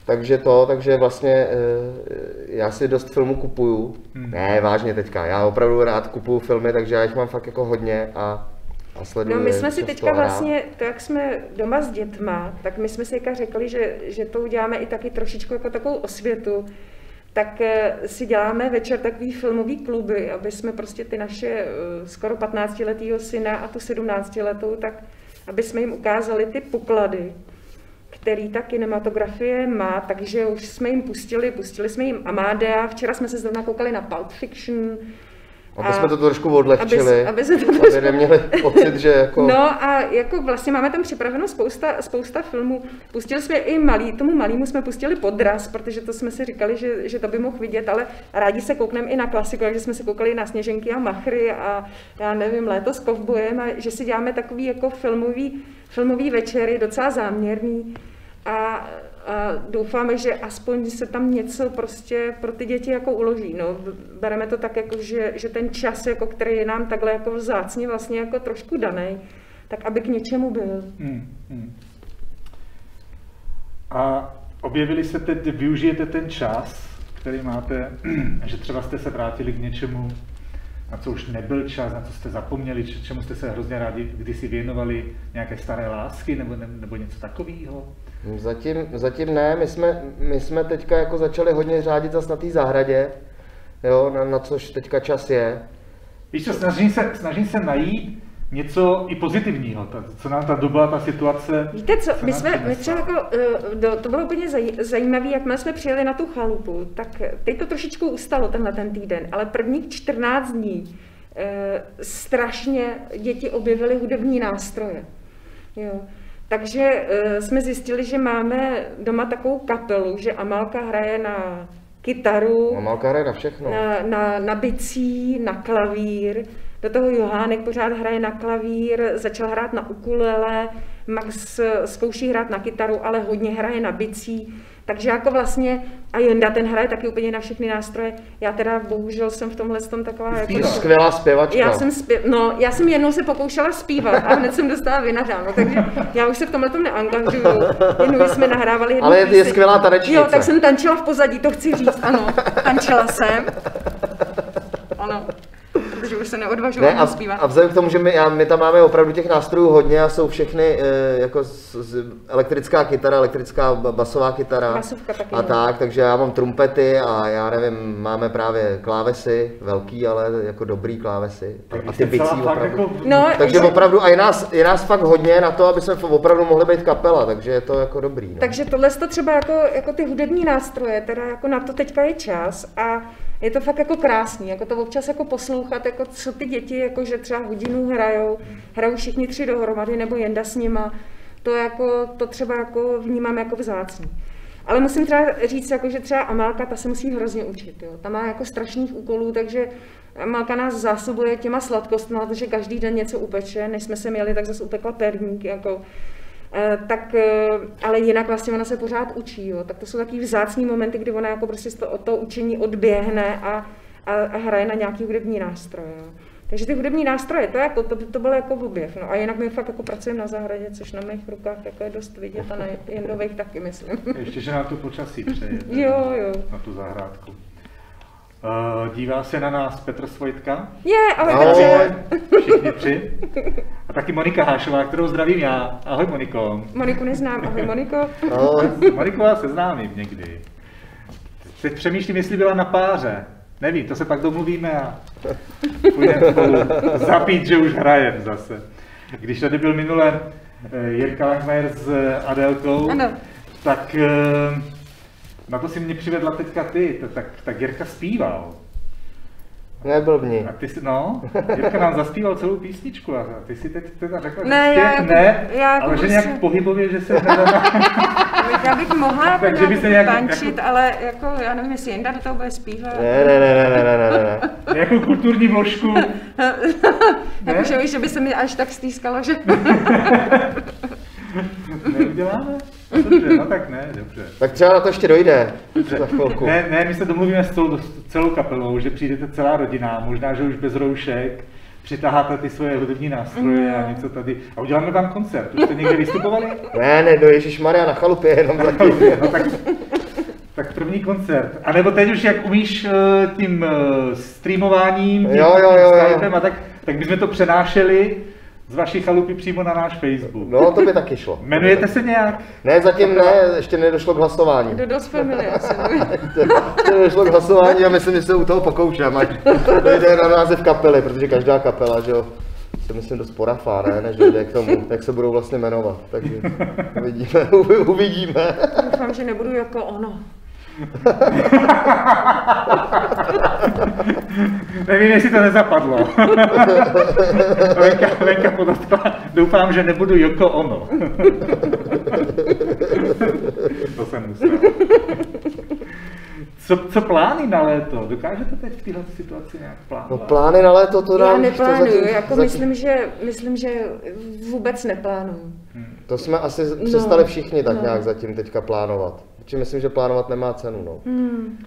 takže to, takže vlastně eh, já si dost filmů kupuju. Ne, vážně teďka, já opravdu rád kupuju filmy, takže já jich mám fakt jako hodně a, a sleduju No my jsme si teďka a rád. vlastně, to jak jsme doma s dětma, tak my jsme si řekli, že, že to uděláme i taky trošičku jako takovou osvětu, tak eh, si děláme večer takový filmový kluby, aby jsme prostě ty naše eh, skoro 15-letýho syna a tu 17-letou, tak aby jsme jim ukázali ty poklady, který ta kinematografie má, takže už jsme jim pustili, pustili jsme jim Amadea, včera jsme se zrovna koukali na Pulp Fiction, Aby a- jsme to trošku odlehčili, aby, aby se to aby trošku neměli pocit, že jako... No a jako vlastně máme tam připraveno spousta, spousta filmů. Pustili jsme i malý, tomu malýmu jsme pustili podraz, protože to jsme si říkali, že, že to by mohl vidět, ale rádi se koukneme i na klasiku, takže jsme se koukali na Sněženky a Machry a já nevím, Léto s kovbojem a že si děláme takový jako filmový, filmový večery, docela záměrný a doufáme, že aspoň se tam něco prostě pro ty děti jako uloží. No, bereme to tak, jako, že, že ten čas, jako, který je nám takhle jako vzácně vlastně jako trošku daný, tak aby k něčemu byl. Hmm, hmm. A objevili se teď, využijete ten čas, který máte, že třeba jste se vrátili k něčemu, na co už nebyl čas, na co jste zapomněli, čemu jste se hrozně rádi kdysi věnovali, nějaké staré lásky nebo, ne- nebo něco takového? Zatím, zatím ne, my jsme, my jsme teďka jako začali hodně řádit zase na té zahradě, jo, na, na což teďka čas je. Víš co, snažím se, snažím se najít něco i pozitivního, ta, co nám ta doba, ta situace... Víte co, my nám jsme, my třeba jako, eh, do, to bylo úplně zaj, zajímavé, jak jsme přijeli na tu chalupu, tak teď to trošičku ustalo tenhle ten týden, ale prvních 14 dní eh, strašně děti objevily hudební nástroje. Jo. Takže eh, jsme zjistili, že máme doma takovou kapelu, že Amalka hraje na kytaru, Mamálka hraje na všechno. na, na, na bicí, na klavír. Do toho Johánek pořád hraje na klavír, začal hrát na ukulele, Max eh, zkouší hrát na kytaru, ale hodně hraje na bicí. Takže jako vlastně, a Jenda ten hraje taky úplně na všechny nástroje. Já teda bohužel jsem v tomhle tom taková jako... Skvělá zpěvačka. Já jsem, zpěv, no, já jsem jednou se pokoušela zpívat a hned jsem dostala vynadáno, takže já už se v tomhle tom neangažuju. Jednou jsme nahrávali jednu Ale je- je skvělá tanečnice. Jo, tak jsem tančila v pozadí, to chci říct, ano. Tančila jsem. Ano, protože už se neodvažuji Ne, ne, a, zpívat. a vzhledem k tomu, že my, já, my tam máme opravdu těch nástrojů hodně a jsou všechny e, jako z, z, elektrická kytara, elektrická ba- basová kytara Basovka taky, a no. tak, takže já mám trumpety a já nevím, máme právě klávesy, velký, ale jako dobrý klávesy a, a ty bicí opravdu. Jako... No, Takže že- opravdu, a je nás, je nás fakt hodně na to, aby jsme opravdu mohli být kapela, takže je to jako dobrý. No. Takže tohle to třeba jako, jako ty hudební nástroje, teda jako na to teďka je čas a je to fakt jako krásný, jako to občas jako poslouchat, jako co ty děti, jako že třeba hodinu hrajou, hrajou všichni tři dohromady nebo jenda s nima, to, jako, to třeba jako vnímám jako vzácný. Ale musím třeba říct, jako, že třeba Amálka, ta se musí hrozně učit. Jo. Ta má jako strašných úkolů, takže Amálka nás zásobuje těma sladkostmi, protože každý den něco upeče. Než jsme se měli, tak zase upekla perník. Jako. E, tak, e, ale jinak vlastně ona se pořád učí. Jo. Tak to jsou takový vzácní momenty, kdy ona jako prostě to, toho učení odběhne a, a, a hraje na nějaký hudební nástroj. Jo. Takže ty hudební nástroje, to, jako, to, to bylo jako objev. No a jinak my fakt jako pracujeme na zahradě, což na mých rukách jako je dost vidět a na Jendových taky, myslím. Ještě, že na tu počasí přeje. jo, jo. Na tu zahrádku. Uh, dívá se na nás Petr Svojtka. Je, ale Ahoj. takže... Všichni tři. A taky Monika Hášová, kterou zdravím já. Ahoj Moniko. Moniku neznám, ahoj Moniko. No, Moniku já se známím někdy. Teď přemýšlím, jestli byla na páře. Nevím, to se pak domluvíme a půjdeme spolu zapít, že už hrajem zase. Když tady byl minule eh, Jirka Langmajer s Adelkou, Ano. tak eh, na to si mě přivedla teďka ty, tak, tak Jirka zpíval. neblbni. A ty si, no, Jirka nám zaspíval celou písničku a ty si teď teda řekla, že Ne, já zpěv jako- ne, já jako ale že prostě- nějak pohybově, že se nedá. Já bych mohla Takže by se nějak- tančit, ale jako, já nevím, jestli Jenda do toho bude zpívat. Ne, ne, ne, ne, ne, ne, ne, ne. jako kulturní vložku. Jakože víš, že by se mi až tak stýskalo, že... Neuděláme? No, dobře, no tak ne, dobře. Tak třeba na to ještě dojde. dobře. Za chvilku. Ne, ne, my se domluvíme s celou, s celou kapelou, že přijdete celá rodina, možná, že už bez roušek, přitaháte ty svoje hudební nástroje a něco tady. A uděláme vám koncert. Už jste někde vystupovali? Ne, ne, do Ježíš Maria na chalupě jenom zatím. No tak, tak první koncert. A nebo teď už jak umíš eh, tím eh, streamováním, tím, Jo, jo, jo, jo. A tak, tak bychom to přenášeli z vaší chalupy přímo na náš Facebook. No, to by taky šlo. Jmenujete se nějak? Ne, zatím ne, ještě nedošlo k hlasování. Do dost family asi. Ještě nedošlo k hlasování a myslím, že se u toho pokouším, ať dojde na název kapely, protože každá kapela, že jo, se myslím dost porafá, ne, než dojde k tomu, jak se budou vlastně jmenovat. Takže uvidíme, uvidíme. Doufám, že nebudu jako ono. Nevím, jestli to nezapadlo. Lenka, Lenka podotkla, doufám, že nebudu Joko Ono. to jsem musel. Co, co plány na léto? Dokážete teď v této situaci nějak No plánovat? plány na léto to Já nám... neplánuju, to zatím, jako zatím, myslím, že, myslím, že vůbec neplánuju. To jsme asi přestali všichni tak no. nějak zatím teďka plánovat. Protože myslím, že plánovat nemá cenu, no. Hmm.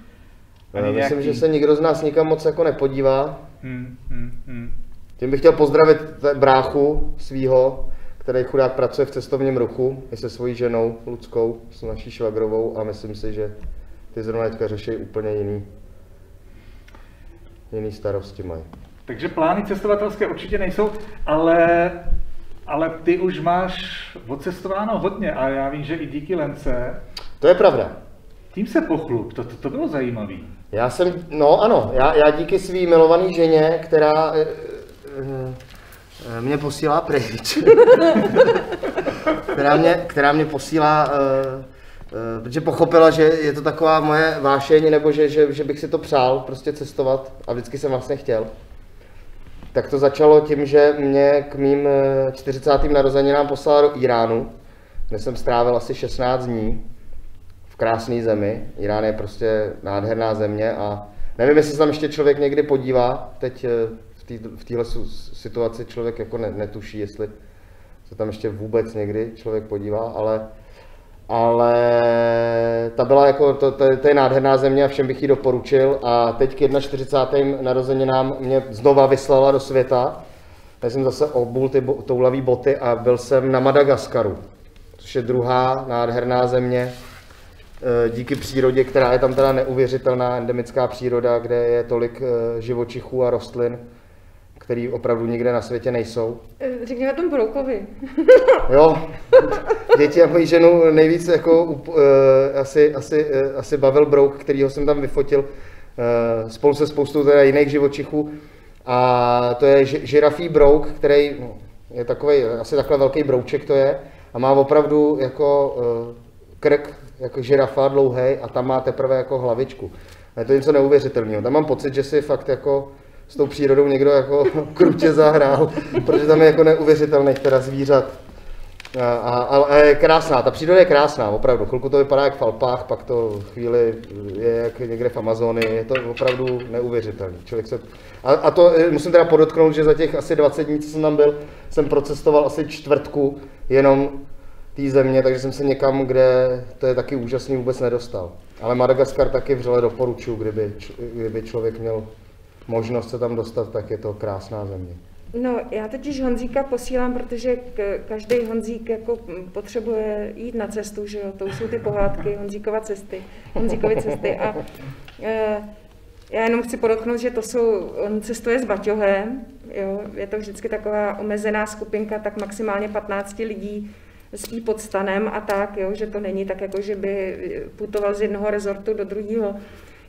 Ani Myslím, nějaký- že se nikdo z nás nikam moc jako nepodívá. Hmm, hmm, hmm. Tím bych chtěl pozdravit bráchu svýho, který chudák pracuje v cestovním ruchu, i se svojí ženou Luckou, s naší švagrovou a myslím si, že ty zrovna teďka řeší úplně jiný, jiný starosti mají. Takže plány cestovatelské určitě nejsou, ale, ale ty už máš odcestováno hodně a já vím, že i díky Lence. To je pravda. Tím se pochlup, to, to, to bylo zajímavé. Já jsem, no ano, já, já díky svý milovaný ženě, která e, e, mě posílá pryč, která, mě, která mě posílá, e, protože pochopila, že je to taková moje vášeň, nebo že, že, že bych si to přál, prostě cestovat a vždycky jsem vlastně chtěl. Tak to začalo tím, že mě k mým eh, 40. narozeninám poslala do Iránu, kde jsem strávil asi 16 dní krásné zemi. Irán je prostě nádherná země a nevím, jestli se tam ještě člověk někdy podívá. Teď eh, v té v téhle situaci člověk jako ne, netuší, jestli se tam ještě vůbec někdy člověk podívá, ale ale ta byla jako, to, to, to je nádherná země a všem bych ji doporučil a teď k 41. narozeninám mě znova vyslala do světa. Já jsem zase obul ty toulavý boty a byl jsem na Madagaskaru, což je druhá nádherná země díky přírodě, která je tam teda neuvěřitelná endemická příroda, kde je tolik eh, živočichů a rostlin, který opravdu nikde na světě nejsou. Eh, Řekněme tomu Broukovi. Jo, děti a moji ženu nejvíc jako eh, asi, asi, eh, asi bavil brouk, kterýho jsem tam vyfotil eh, spolu se spoustou teda jiných živočichů. A to je ži- žirafí brouk, který no, je takový, asi takhle velký brouček to je a má opravdu jako eh, krk jako žirafa dlouhý a tam má teprve jako hlavičku. A je to něco neuvěřitelného. Tam mám pocit, že si fakt jako s tou přírodou někdo jako krutě zahrál, protože tam je jako neuvěřitelných teda zvířat. A, a, a, je krásná, ta příroda je krásná, opravdu. Chvilku to vypadá jak v Alpách, pak to chvíli je jak někde v Amazonii, je to opravdu neuvěřitelný. Člověk se... a, a to musím teda podotknout, že za těch asi 20 dní, co jsem tam byl, jsem procestoval asi čtvrtku jenom té země, takže jsem se někam, kde to je taky úžasný, vůbec nedostal. Ale Madagaskar taky vřele doporučuji, kdyby, kdyby člověk měl možnost se tam dostat, tak je to krásná země. No, já totiž Honzíka posílám, protože každý Honzík jako potřebuje jít na cestu, že jo, to jsou ty pohádky, Honzíkova cesty, Honzíkovy cesty a e, já jenom chci podotknout, že to jsou, on cestuje s baťohem, jo, je to vždycky taková omezená skupinka, tak maximálně 15 lidí spí pod stanem a tak, jo, že to není tak, jako že by putoval z jednoho rezortu do druhého.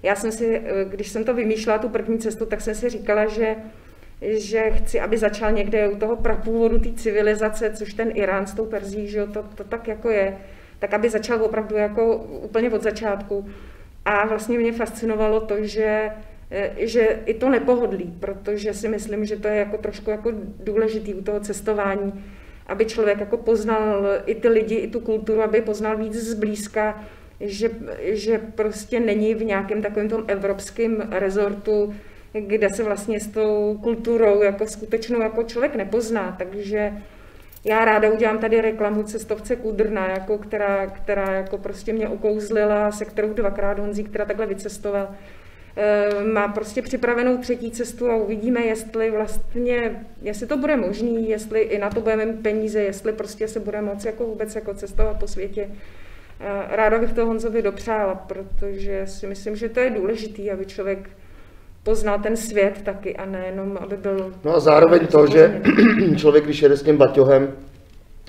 Já jsem si, když jsem to vymýšlela, tu první cestu, tak jsem si říkala, že že chci, aby začal někde u toho prapůvodu té civilizace, což ten Irán s tou Perzí, že jo, to, to tak jako je, tak aby začal opravdu jako úplně od začátku. A vlastně mě fascinovalo to, že, eh, že i to nepohodlí, protože si myslím, že to je jako trošku jako důležitý u toho cestování, aby člověk jako poznal i ty lidi, i tu kulturu, aby poznal víc zblízka, že, že prostě není v nějakém takovém tom evropském rezortu, kde se vlastně s tou kulturou jako skutečnou jako člověk nepozná, takže já ráda udělám tady reklamu cestovce Kudrna, jako která, která jako prostě mě ukouzlila, se kterou dvakrát Honzí, která takhle vycestoval. E, má prostě připravenou třetí cestu a uvidíme, jestli vlastně, jestli to bude možný, jestli i na to budeme mít peníze, jestli prostě se bude moci jako vůbec jako cestovat po světě. E, ráda bych to Honzovi dopřála, protože si myslím, že to je důležitý, aby člověk poznal ten svět taky a nejenom, aby byl... No a zároveň to, že člověk, když jede s tím baťohem,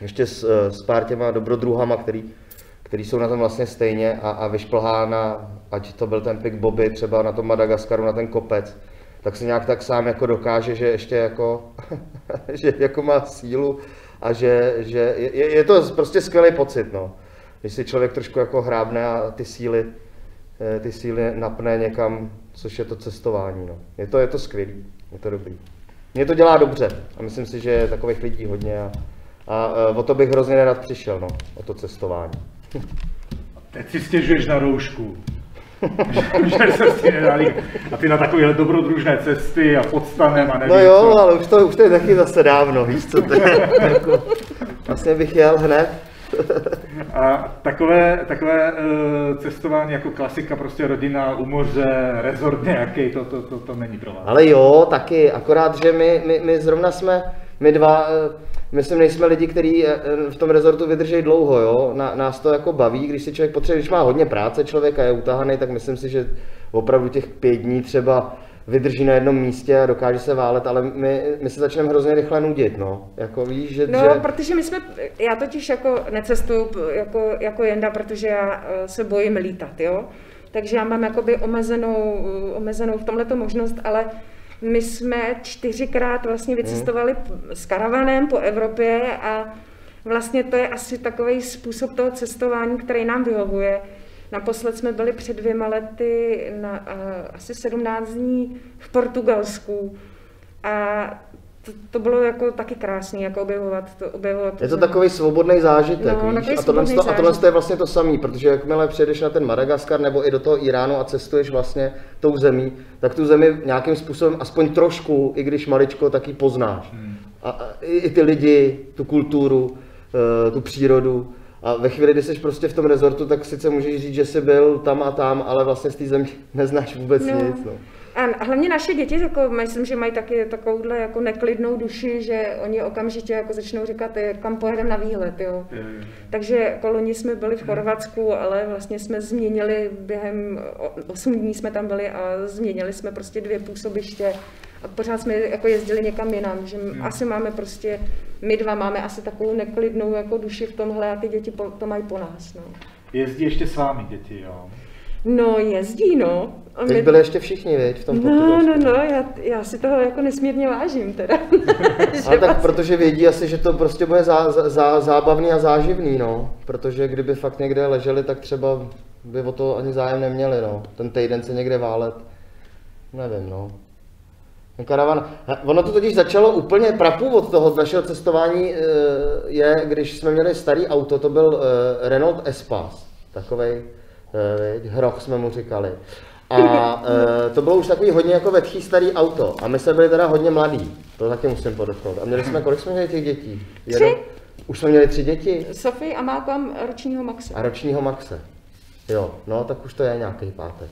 ještě s, eh, s pár těma dobrodruhama, který, který jsou na tom vlastně stejně a, a vyšplhá na, ať to byl ten Pik Bobby, třeba na tom Madagaskaru, na ten kopec, tak se nějak tak sám jako dokáže, že ještě jako, že jako má sílu a že, že je, je, to prostě skvělý pocit, no. Když si člověk trošku jako hrábne a ty síly, eh, ty síly napne někam což je to cestování. No. Je, to, je to skvělý, je to dobrý. Mě to dělá dobře a myslím si, že je takových lidí hodně a, a, a o to bych hrozně nerad přišel, no, o to cestování. Teď si stěžuješ na roušku. že se nedali. A ty na takovéhle dobrodružné cesty a podstanem a nevím No jo, co. ale už to, už to je taky zase dávno, víš co to je. jako, vlastně bych jel hned a takové, takové uh, cestování jako klasika, prostě rodina u moře, rezort nějaký, to, to, to, to není pro vás. Ale jo, taky, akorát, že my, my, my zrovna jsme, my dva, uh, myslím, nejsme lidi, kteří uh, v tom rezortu vydrží dlouho, jo. Na, nás to jako baví, když si člověk potřebuje, když má hodně práce člověk a je utahaný, tak myslím si, že opravdu těch pět dní třeba vydrží na jednom místě a dokáže se válet, ale my, my se začneme hrozně rychle nudit, no. Jako víš, že, no, že... protože my jsme, já totiž jako necestuju jako, jako jenda, protože já eh, se bojím lítat, jo. Takže já mám jakoby omezenou, omezenou v tomhle možnost, ale my jsme čtyřikrát vlastně vycestovali hmm. s karavanem po Evropě a vlastně to je asi takový způsob toho cestování, který nám vyhovuje Naposled jsme byli před dvěma lety na uh, asi 17 dní v Portugalsku a to, to bylo jako taky krásné, jako objevovat to. Objevovat je to takový svobodný zážitek, no, víš? A tohle, to, a tohle je vlastně to samé, protože jakmile přijedeš na ten Madagaskar nebo i do toho Iránu a cestuješ vlastně tou zemí, tak tu zemi nějakým způsobem, aspoň trošku, i když maličko, tak ji poznáš. Hmm. A, a i, i ty lidi, tu kulturu, uh, tu přírodu. A ve chvíli, kdy jsi prostě v tom rezortu, tak sice můžeš říct, že jsi byl tam a tam, ale vlastně z té země neznáš vůbec no. nic. No. A hlavně naše děti, jako, myslím, že mají taky takovouhle jako neklidnou duši, že oni okamžitě jako začnou říkat, kam pojedeme na výlet. Jo. Takže jako loni jsme byli v Chorvatsku, ale vlastně jsme změnili během 8 dní jsme tam byli a změnili jsme prostě dvě působiště a pořád jsme jako jezdili někam jinam, že hmm. asi máme prostě, my dva máme asi takovou neklidnou jako duši v tomhle a ty děti to mají po nás. No. Jezdí ještě s vámi děti, jo? No, jezdí, no. A Teď my... byli ještě všichni, věď, v tom No, no, no, já, já si toho jako nesmírně vážím teda. Ale tak vás... protože vědí asi, že to prostě bude zá, zá, zábavný a záživný, no. Protože kdyby fakt někde leželi, tak třeba by o to ani zájem neměli, no. Ten týden se někde válet, nevím, no. Ten Karavan, ono to totiž začalo úplně prapůvod toho našeho cestování eh, je, když jsme měli starý auto, to byl eh, Renault Espace, takovej eh, hroch jsme mu říkali. A to bylo už takový hodně jako vetchý starý auto. A my jsme byli teda hodně mladí, to taky musím podotknout. A měli jsme, kolik jsme měli těch dětí? Tři. Už jsme měli tři děti. Sofie a Malcolm ročního Maxe. A ročního Maxe. Jo, no tak už to je nějaký pátek.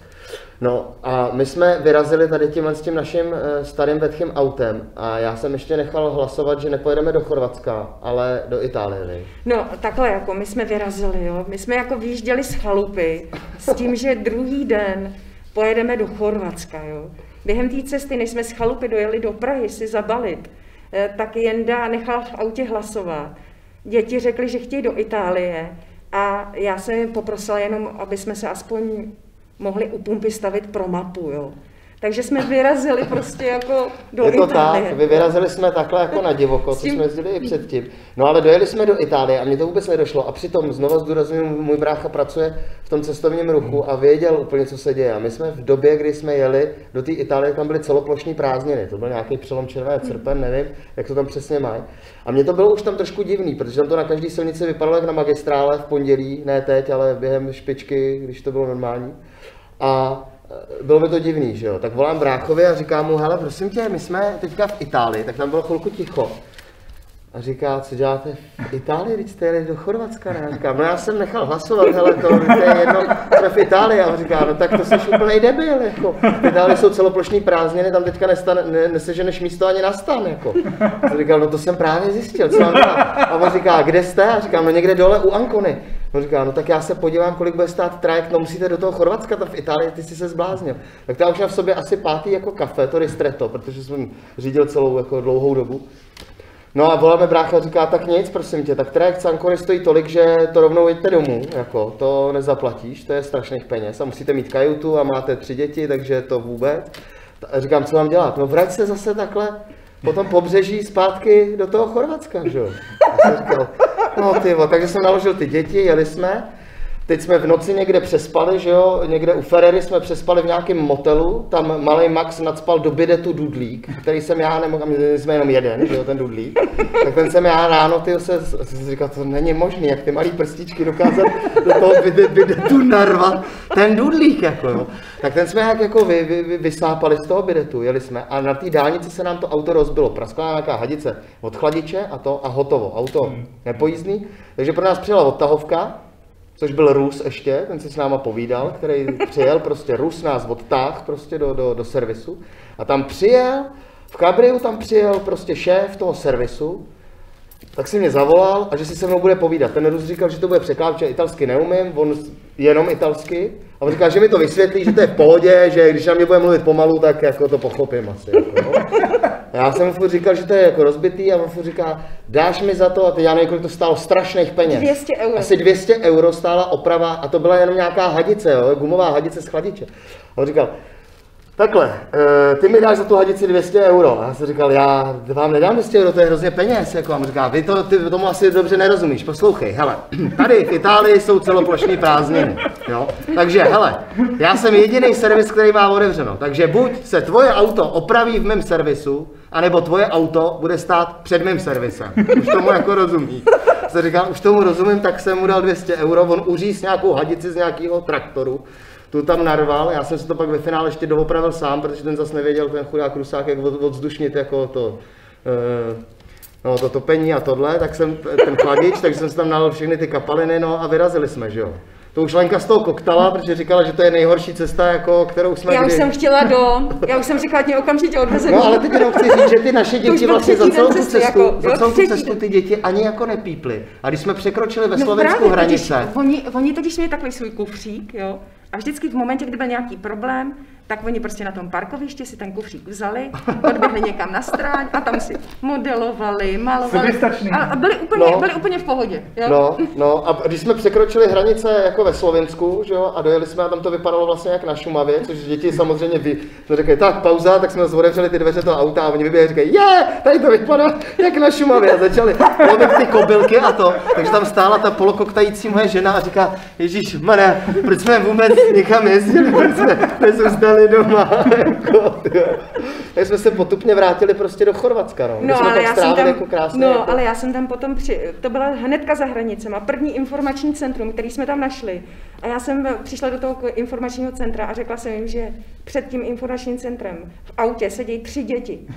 No a my jsme vyrazili tady tímhle s tím naším eh, starým vetchým autem a já jsem ještě nechal hlasovat, že nepojedeme do Chorvatska, ale do Itálie. Ne? No takhle jako my jsme vyrazili, jo. My jsme jako vyjížděli z chalupy s tím, že druhý den pojedeme do Chorvatska, jo. Během té cesty, než jsme z chalupy dojeli do Prahy si zabalit, eh, tak Jenda nechal v autě hlasovat. Děti řekly, že chtějí do Itálie a já jsem je poprosila jenom, aby jsme se aspoň mohli u pumpy stavit pro mapu, jo. Takže jsme vyrazili prostě jako do Je to Itálie. tak, vy vyrazili jsme takhle jako na divoko, co tím- jsme jezdili i předtím. No ale dojeli jsme do Itálie a mě to vůbec nedošlo. A přitom, znovu zdůraznuju, můj brácha pracuje v tom cestovním ruchu a věděl úplně, co se děje. A my jsme v době, kdy jsme jeli do té Itálie, tam byly celoplošní prázdniny. To byl nějaký přelom červené srpen, nevím, jak to tam přesně mají. A mně to bylo už tam trošku divný, protože tam to na každé silnici vypadalo jak na magistrále v pondělí, ne teď, ale během špičky, když to bylo normální. A bylo mi to divný, že jo. Tak volám bráchovi a říkám mu, hele, prosím tě, my jsme teďka v Itálii, tak tam bylo chvilku ticho. A říká, co děláte v Itálii, když jste jeli do Chorvatska, ne? Já říkám, no já jsem nechal hlasovat, hele, to, je jedno, jsme v Itálii. A on říká, no tak to jsi úplnej debil, jako. V Itálii jsou celoplošní prázdniny, tam teďka nestane, ne, neseženeš místo ani na stan, jako. A říkal, no to jsem právě zjistil, co mám. A on říká, kde jste? A říkám, no někde dole u Ankony. On říká, no tak já se podívám, kolik bude stát trajekt, no musíte do toho Chorvatska, tam v Itálii, ty jsi se zbláznil. Tak to já už v sobě asi pátý jako kafe, to ristretto, protože jsem řídil celou jako dlouhou dobu. No a voláme brácha a říká, tak nic, prosím tě, tak trajekt Sankony stojí tolik, že to rovnou jeďte domů, jako, to nezaplatíš, to je strašných peněz a musíte mít kajutu a máte tři děti, takže to vůbec. A říkám, co mám dělat? No vrať se zase takhle po tom pobřeží zpátky do toho Chorvatska, že jo? No ty takže jsem naložil ty děti, jeli jsme, Teď jsme v noci někde přespali, že jo, někde u Ferrery jsme přespali v nějakém motelu, tam malý Max nadspal do bidetu dudlík, který jsem já nemohl, my jsme jenom jeden, že jo, ten dudlík, tak ten jsem já ráno, ty se, jsem říkal, to není možné, jak ty malý prstičky dokázat do toho bide, bidetu narvat. Ten dudlík, jako jo. Tak ten jsme jak jako vy, vy, vy, vysápali z toho bidetu, jeli jsme. A na té dálnici se nám to auto rozbilo, praskla nějaká hadice od chladiče a to a hotovo, auto nepojízdný, takže pro nás přijela odtahovka, což byl Rus ještě, ten si s náma povídal, který přijel, prostě Rus nás odtáh prostě do, do, do servisu a tam přijel, v Cabriu tam přijel prostě šéf toho servisu, tak si mě zavolal a že si se mnou bude povídat. Ten Rus říkal, že to bude překládat, že italsky neumím, on jenom italsky. A on říkal, že mi to vysvětlí, že to je v pohodě, že když na mě bude mluvit pomalu, tak jako to pochopím asi. Jako, no. A já jsem mu furt říkal, že to je jako rozbitý a on furt říká, dáš mi za to, a teď já nevím, kolik to stálo, strašných peněz. 200 euro. Asi 200 euro stála oprava a to byla jenom nějaká hadice, jo, gumová hadice z chladiče. A on říkal, takhle, eh, ty mi dáš za tu hadici 200 euro. A já jsem říkal, já vám nedám 200 euro, to je hrozně peněz. Jako, a on říká, vy to, ty tomu asi dobře nerozumíš, poslouchej, hele, tady v Itálii jsou celoplošní prázdniny, jo? Takže, hele, já jsem jediný servis, který má otevřeno, takže buď se tvoje auto opraví v mém servisu, anebo tvoje auto bude stát před mým servisem. Už tomu jako rozumí. Se říkám, už tomu rozumím, tak jsem mu dal 200 euro, on uříz nějakou hadici z nějakého traktoru, tu tam narval, já jsem se to pak ve finále ještě doopravil sám, protože ten zase nevěděl, ten chudák rusák, jak od- odzdušnit jako to, eh, no, to topení a tohle, tak jsem ten chladič, takže jsem si tam nalil všechny ty kapaliny, no a vyrazili jsme, že jo. To už Lenka z toho koktala, protože říkala, že to je nejhorší cesta, jako, kterou jsme Já už kdy... jsem chtěla do, já už jsem říkala, mě okamžitě odvezení. No ale teď jenom chci říct, že ty naše děti vlastně za celou tu cestu, jako, za celou tu cestu ty děti ani jako nepíply. A když jsme překročili ve No Slovensku právě, hranice, Totiž, oni, oni totiž měli takový svůj kufřík, jo, a vždycky v momentě, kdy byl nějaký problém, tak oni prostě na tom parkovišti si ten kufřík vzali, odběhli někam na stráň a tam si modelovali, malovali. A, a byli, úplně, No. byli úplně v pohodě. Jo? No, no a když jsme překročili hranice jako ve Slovensku, že jo, a dojeli jsme a tam to vypadalo vlastně jak na Šumavě, což děti samozřejmě ví. Jsme řekli, tak pauza, tak jsme otevřeli ty dveře toho auta a oni vyběhli a říkají, je, tady to vypadá jak na Šumavě. A začali lovit ty kobylky a to. Takže tam stála ta polokoktající moje žena a říká, Ježíš, mane, proč jsme vůbec někam jezdili, proč jsme nezůstali doma. jako, tak jsme se potupně vrátili prostě do Chorvatska, no. No, ale já jsem tam, jako krásně. no, jako... ale já jsem tam potom při, to byla hnedka za hranicema, první informační centrum, který jsme tam našli. A já jsem přišla do toho informačního centra a řekla jsem jim, že před tím informačním centrem v autě sedí tři děti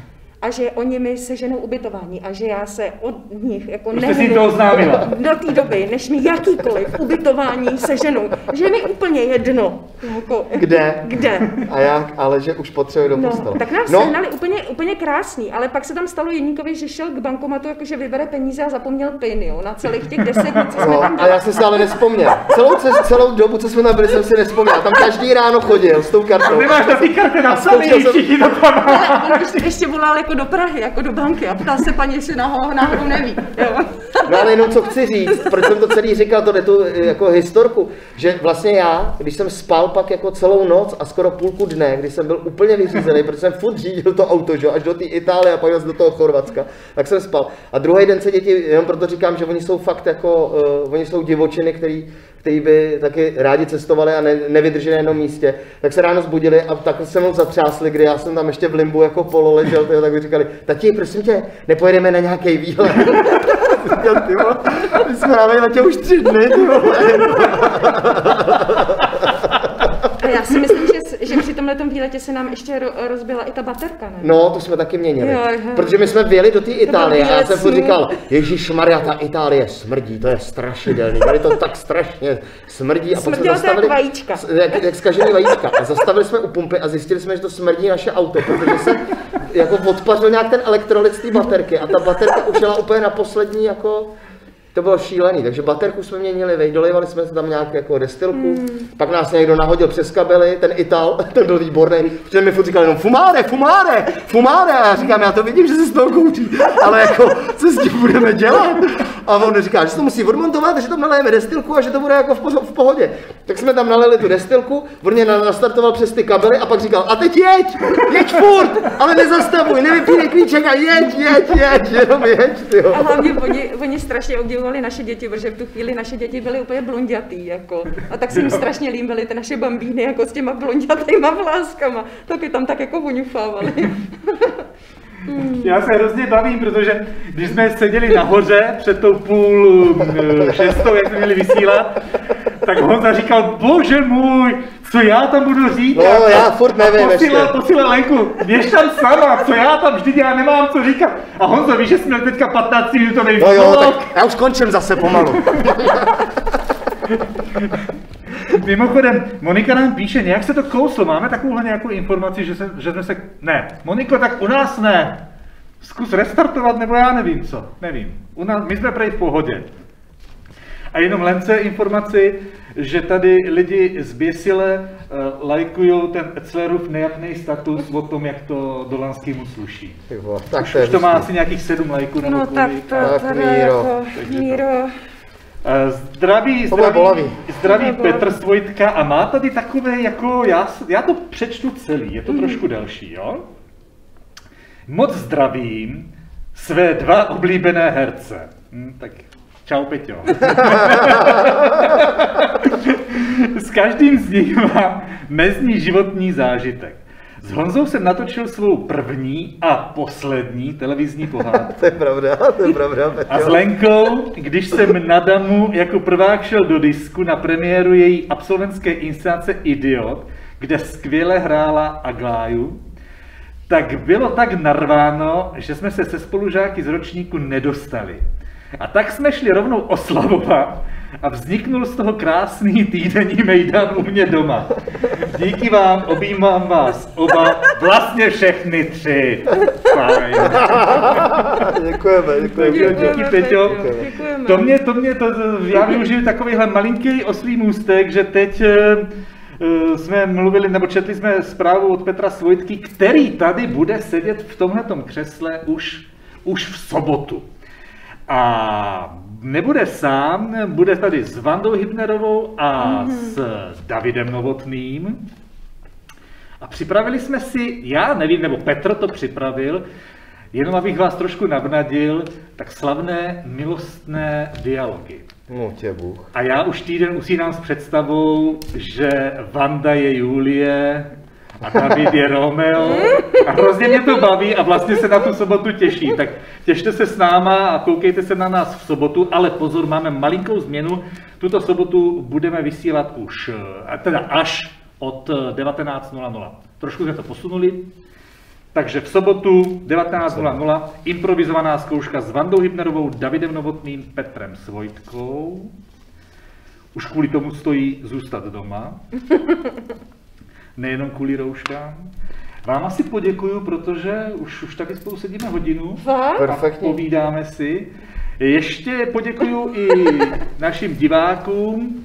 a že oni mi seženou ubytování a že já se od nich jako jste si to oznámila. do té doby, než mi jakýkoliv ubytování seženou. Že je mi úplně jedno. Jako, Kde? Kde? A jak? Ale že už potřebuje do No, tak nám no, sehnali úplně, úplně krásný, ale pak se tam stalo jedníkovi, že šel k bankomatu, jakože vybere peníze a zapomněl PIN, jo, na celých těch deset dní, co jsme no, tam a já jsem si ale nevzpomněl. Celou, cest, celou dobu, co jsme tam byli, jsem si nevzpomněl. Tam každý ráno chodil s tou kartou. Ty máš na té kartě napsaný, zkoušel jsem- všichni to ještě, ještě volal jako do Prahy, jako do banky a ptal se paní, jestli náhodou, náhodou neví. Jo. No ale jenom co chci říct, proč jsem to celý říkal, to tu eh, jako historku, že vlastně já, když jsem spal pak jako celou noc a skoro půlku dne, když jsem byl úplně vyřízený, protože jsem furt řídil to auto, že? až do té Itálie a pak do toho Chorvatska, tak jsem spal. A druhý den se děti, jenom proto říkám, že oni jsou fakt jako, uh, oni jsou divočiny, který, který by taky rádi cestovali a ne, nevydrželi na jednom místě, tak se ráno zbudili a tak se mnou zatřásli, kdy já jsem tam ještě v limbu jako polo ležel, tyjo, tak mi říkali, tati, prosím tě, nepojedeme na nějaký výlet. Říkal, ty vole, my jsme na výletě už tři dny, ty vole. A já si myslím, že, že při tomhle výletě se nám ještě ro, rozbila i ta baterka, ne? No, to jsme taky měnili. Jo, jo. Protože my jsme vyjeli do té Itálie a já jsem furt říkal, Ježíš Maria, ta Itálie smrdí, to je strašidelný, tady to tak strašně smrdí. A pak jsme to jak zastavili, vajíčka. Jak, jak zkažený vajíčka. A zastavili jsme u pumpy a zjistili jsme, že to smrdí naše auto, protože se jako odpařil nějak ten elektrolyt z té baterky a ta baterka už jela úplně na poslední jako to bylo šílený, takže baterku jsme měnili, vej, dolejvali jsme se tam nějak jako destilku, Hmm. pak nás někdo nahodil přes kabely, ten Ital, ten byl výborný, protože mi furt říkal jenom fumáre, fumáre, fumáre, a já říkám, já to vidím, že se z toho kouří, ale jako, co s tím budeme dělat? A on říká, že se to musí odmontovat, že tam nalejeme destilku a že to bude jako v, poř- v pohodě. Tak jsme tam nalili tu destilku, on mě na- nastartoval přes ty kabely a pak říkal, a teď jeď, jeď furt, ale nezastavuj, nevypínej klíček a jeď, jeď, jeď, jenom jeď, tyjo. A hlavně oni, oni strašně obdivovali naše děti, protože v tu chvíli naše děti byly úplně blondětý, jako. A tak se jim strašně líbily ty naše bambíny, jako s těma blondětýma vláskama. Taky tam tak jako voňufávali. Já se hrozně bavím, protože když jsme seděli nahoře před tou půl eh, šestou, jak jsme měli vysílat, tak Honza říkal, bože můj, co já tam budu říkat? No, já furt nevím posílal, ještě. posílal Lenku, běž tam sama, co já tam vždyť já nemám co říkat. A Honzo, víš, že jsme teďka 15 minutový No jo, tak já už končím zase pomalu. Mimochodem, Monika nám píše, nějak se to kouslo, máme takovouhle nějakou informaci, že, se, že jsme se... Ne, Moniko, tak u nás ne. Zkus restartovat, nebo já nevím co, nevím. U nás, my jsme prej v pohodě. A jenom Lence informaci, že tady lidi zběsile uh, lajkují ten Etzlerův nejapný status o tom, jak to Dolanskému sluší. Ty vole, tak Už, to už to má asi nějakých sedm lajků nebo No tak to Tak, teda Míro. jako, Míro, Eh, Zdraví, zdraví, zdraví Petr Svojtka a má tady takové jako, já, já to přečtu celý, je to trošku delší, jo? Moc zdravím své dva oblíbené herce. Hm, tak čau Peťo. S každým z nich mám mezní životní zážitek. S Honzou jsem natočil svou první a poslední televizní pohádku. To je pravda, to je pravda, A s Peťo. Lenkou, když jsem na Damu jako prvák šel do disku na premiéru její absolventské inscenace Idiot, kde skvěle hrála Agláju, tak bylo tak narváno, že jsme se se spolužáky z ročníku nedostali. A tak jsme šli rovnou oslavovat a vzniknul z toho krásný týdenní mejdan u mě doma. Díky vám, objímám vás oba, vlastně všechny tři. Fajn. Děkujeme, děkujeme. Děkujeme. díky, Peťo. Děkujeme. To mě, to mě, to, to, já využiju takovýhle malinký oslý můstek, že teď eh, eh, jsme mluvili, nebo četli jsme zprávu od Petra Svojtky, který tady bude sedět v tomhletom křesle už, už v sobotu. A nebude sám, bude tady s Vandou Hybnerovou a s Davidem Novotným. A připravili jsme si, já nevím, nebo Petr to připravil, jenom abych vás trošku navnadil, tak slavné milostné dialogy. No tě Bůh. A já už týden usínám s představou, že Vanda je Julie a David je Romeo. A hrozně mě to baví a vlastně se na tu sobotu těší. Tak těšte se s náma a koukejte se na nás v sobotu, ale pozor, máme malinkou změnu. Tuto sobotu budeme vysílat už, eh, teda až od eh, 19.00. Trošku jsme to posunuli, takže v sobotu 19.00 improvizovaná zkouška s Vandou Hybnerovou, Davidem Novotným, Petrem Svojtkou. Už kvůli tomu stojí zůstat doma. Nejenom kvůli rouškám. Vám asi poděkuju, protože už, už taky spolu sedíme hodinu Fakt? a Perfektní. povídáme si. Ještě poděkuju i našim divákům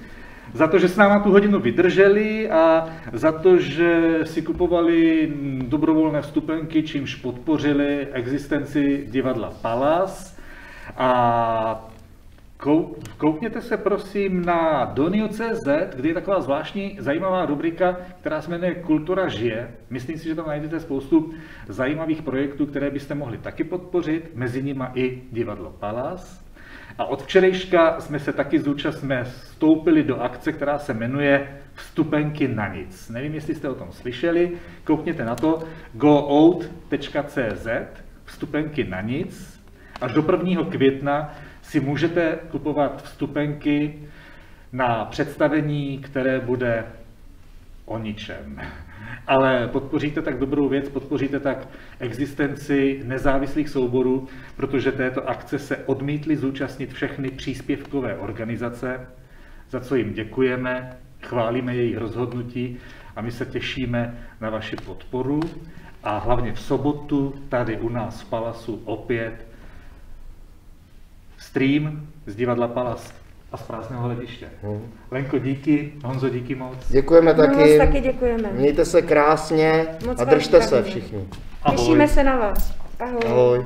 za to, že s náma tu hodinu vydrželi a za to, že si kupovali dobrovolné vstupenky, čímž podpořili existenci divadla Palas. A kou- koukněte se prosím na Donio.cz, kde je taková zvláštní zajímavá rubrika, která se jmenuje Kultura žije. Myslím si, že tam najdete spoustu zajímavých projektů, které byste mohli taky podpořit, mezi nimi i divadlo Palas. A od včerejška jsme se taky zúčastnili, vstoupili do akce, která se jmenuje Vstupenky na nic. Nevím, jestli jste o tom slyšeli, koukněte na to goout.cz, vstupenky na nic. Až do 1. května si můžete kupovat vstupenky na představení, které bude o ničem. Ale podpoříte tak dobrou věc, podpoříte tak existenci nezávislých souborů, protože této akce se odmítly zúčastnit všechny příspěvkové organizace, za co jim děkujeme, chválíme jejich rozhodnutí a my se těšíme na vaši podporu. A hlavně v sobotu tady u nás v Palasu opět stream z divadla Palas a z prázdného hlediště. Lenko, díky, Honzo, díky moc. Děkujeme My moc taky. taky děkujeme. Mějte se krásně Moc a držte se všichni. Ahoj. Těšíme se na vás. Ahoj. Ahoj.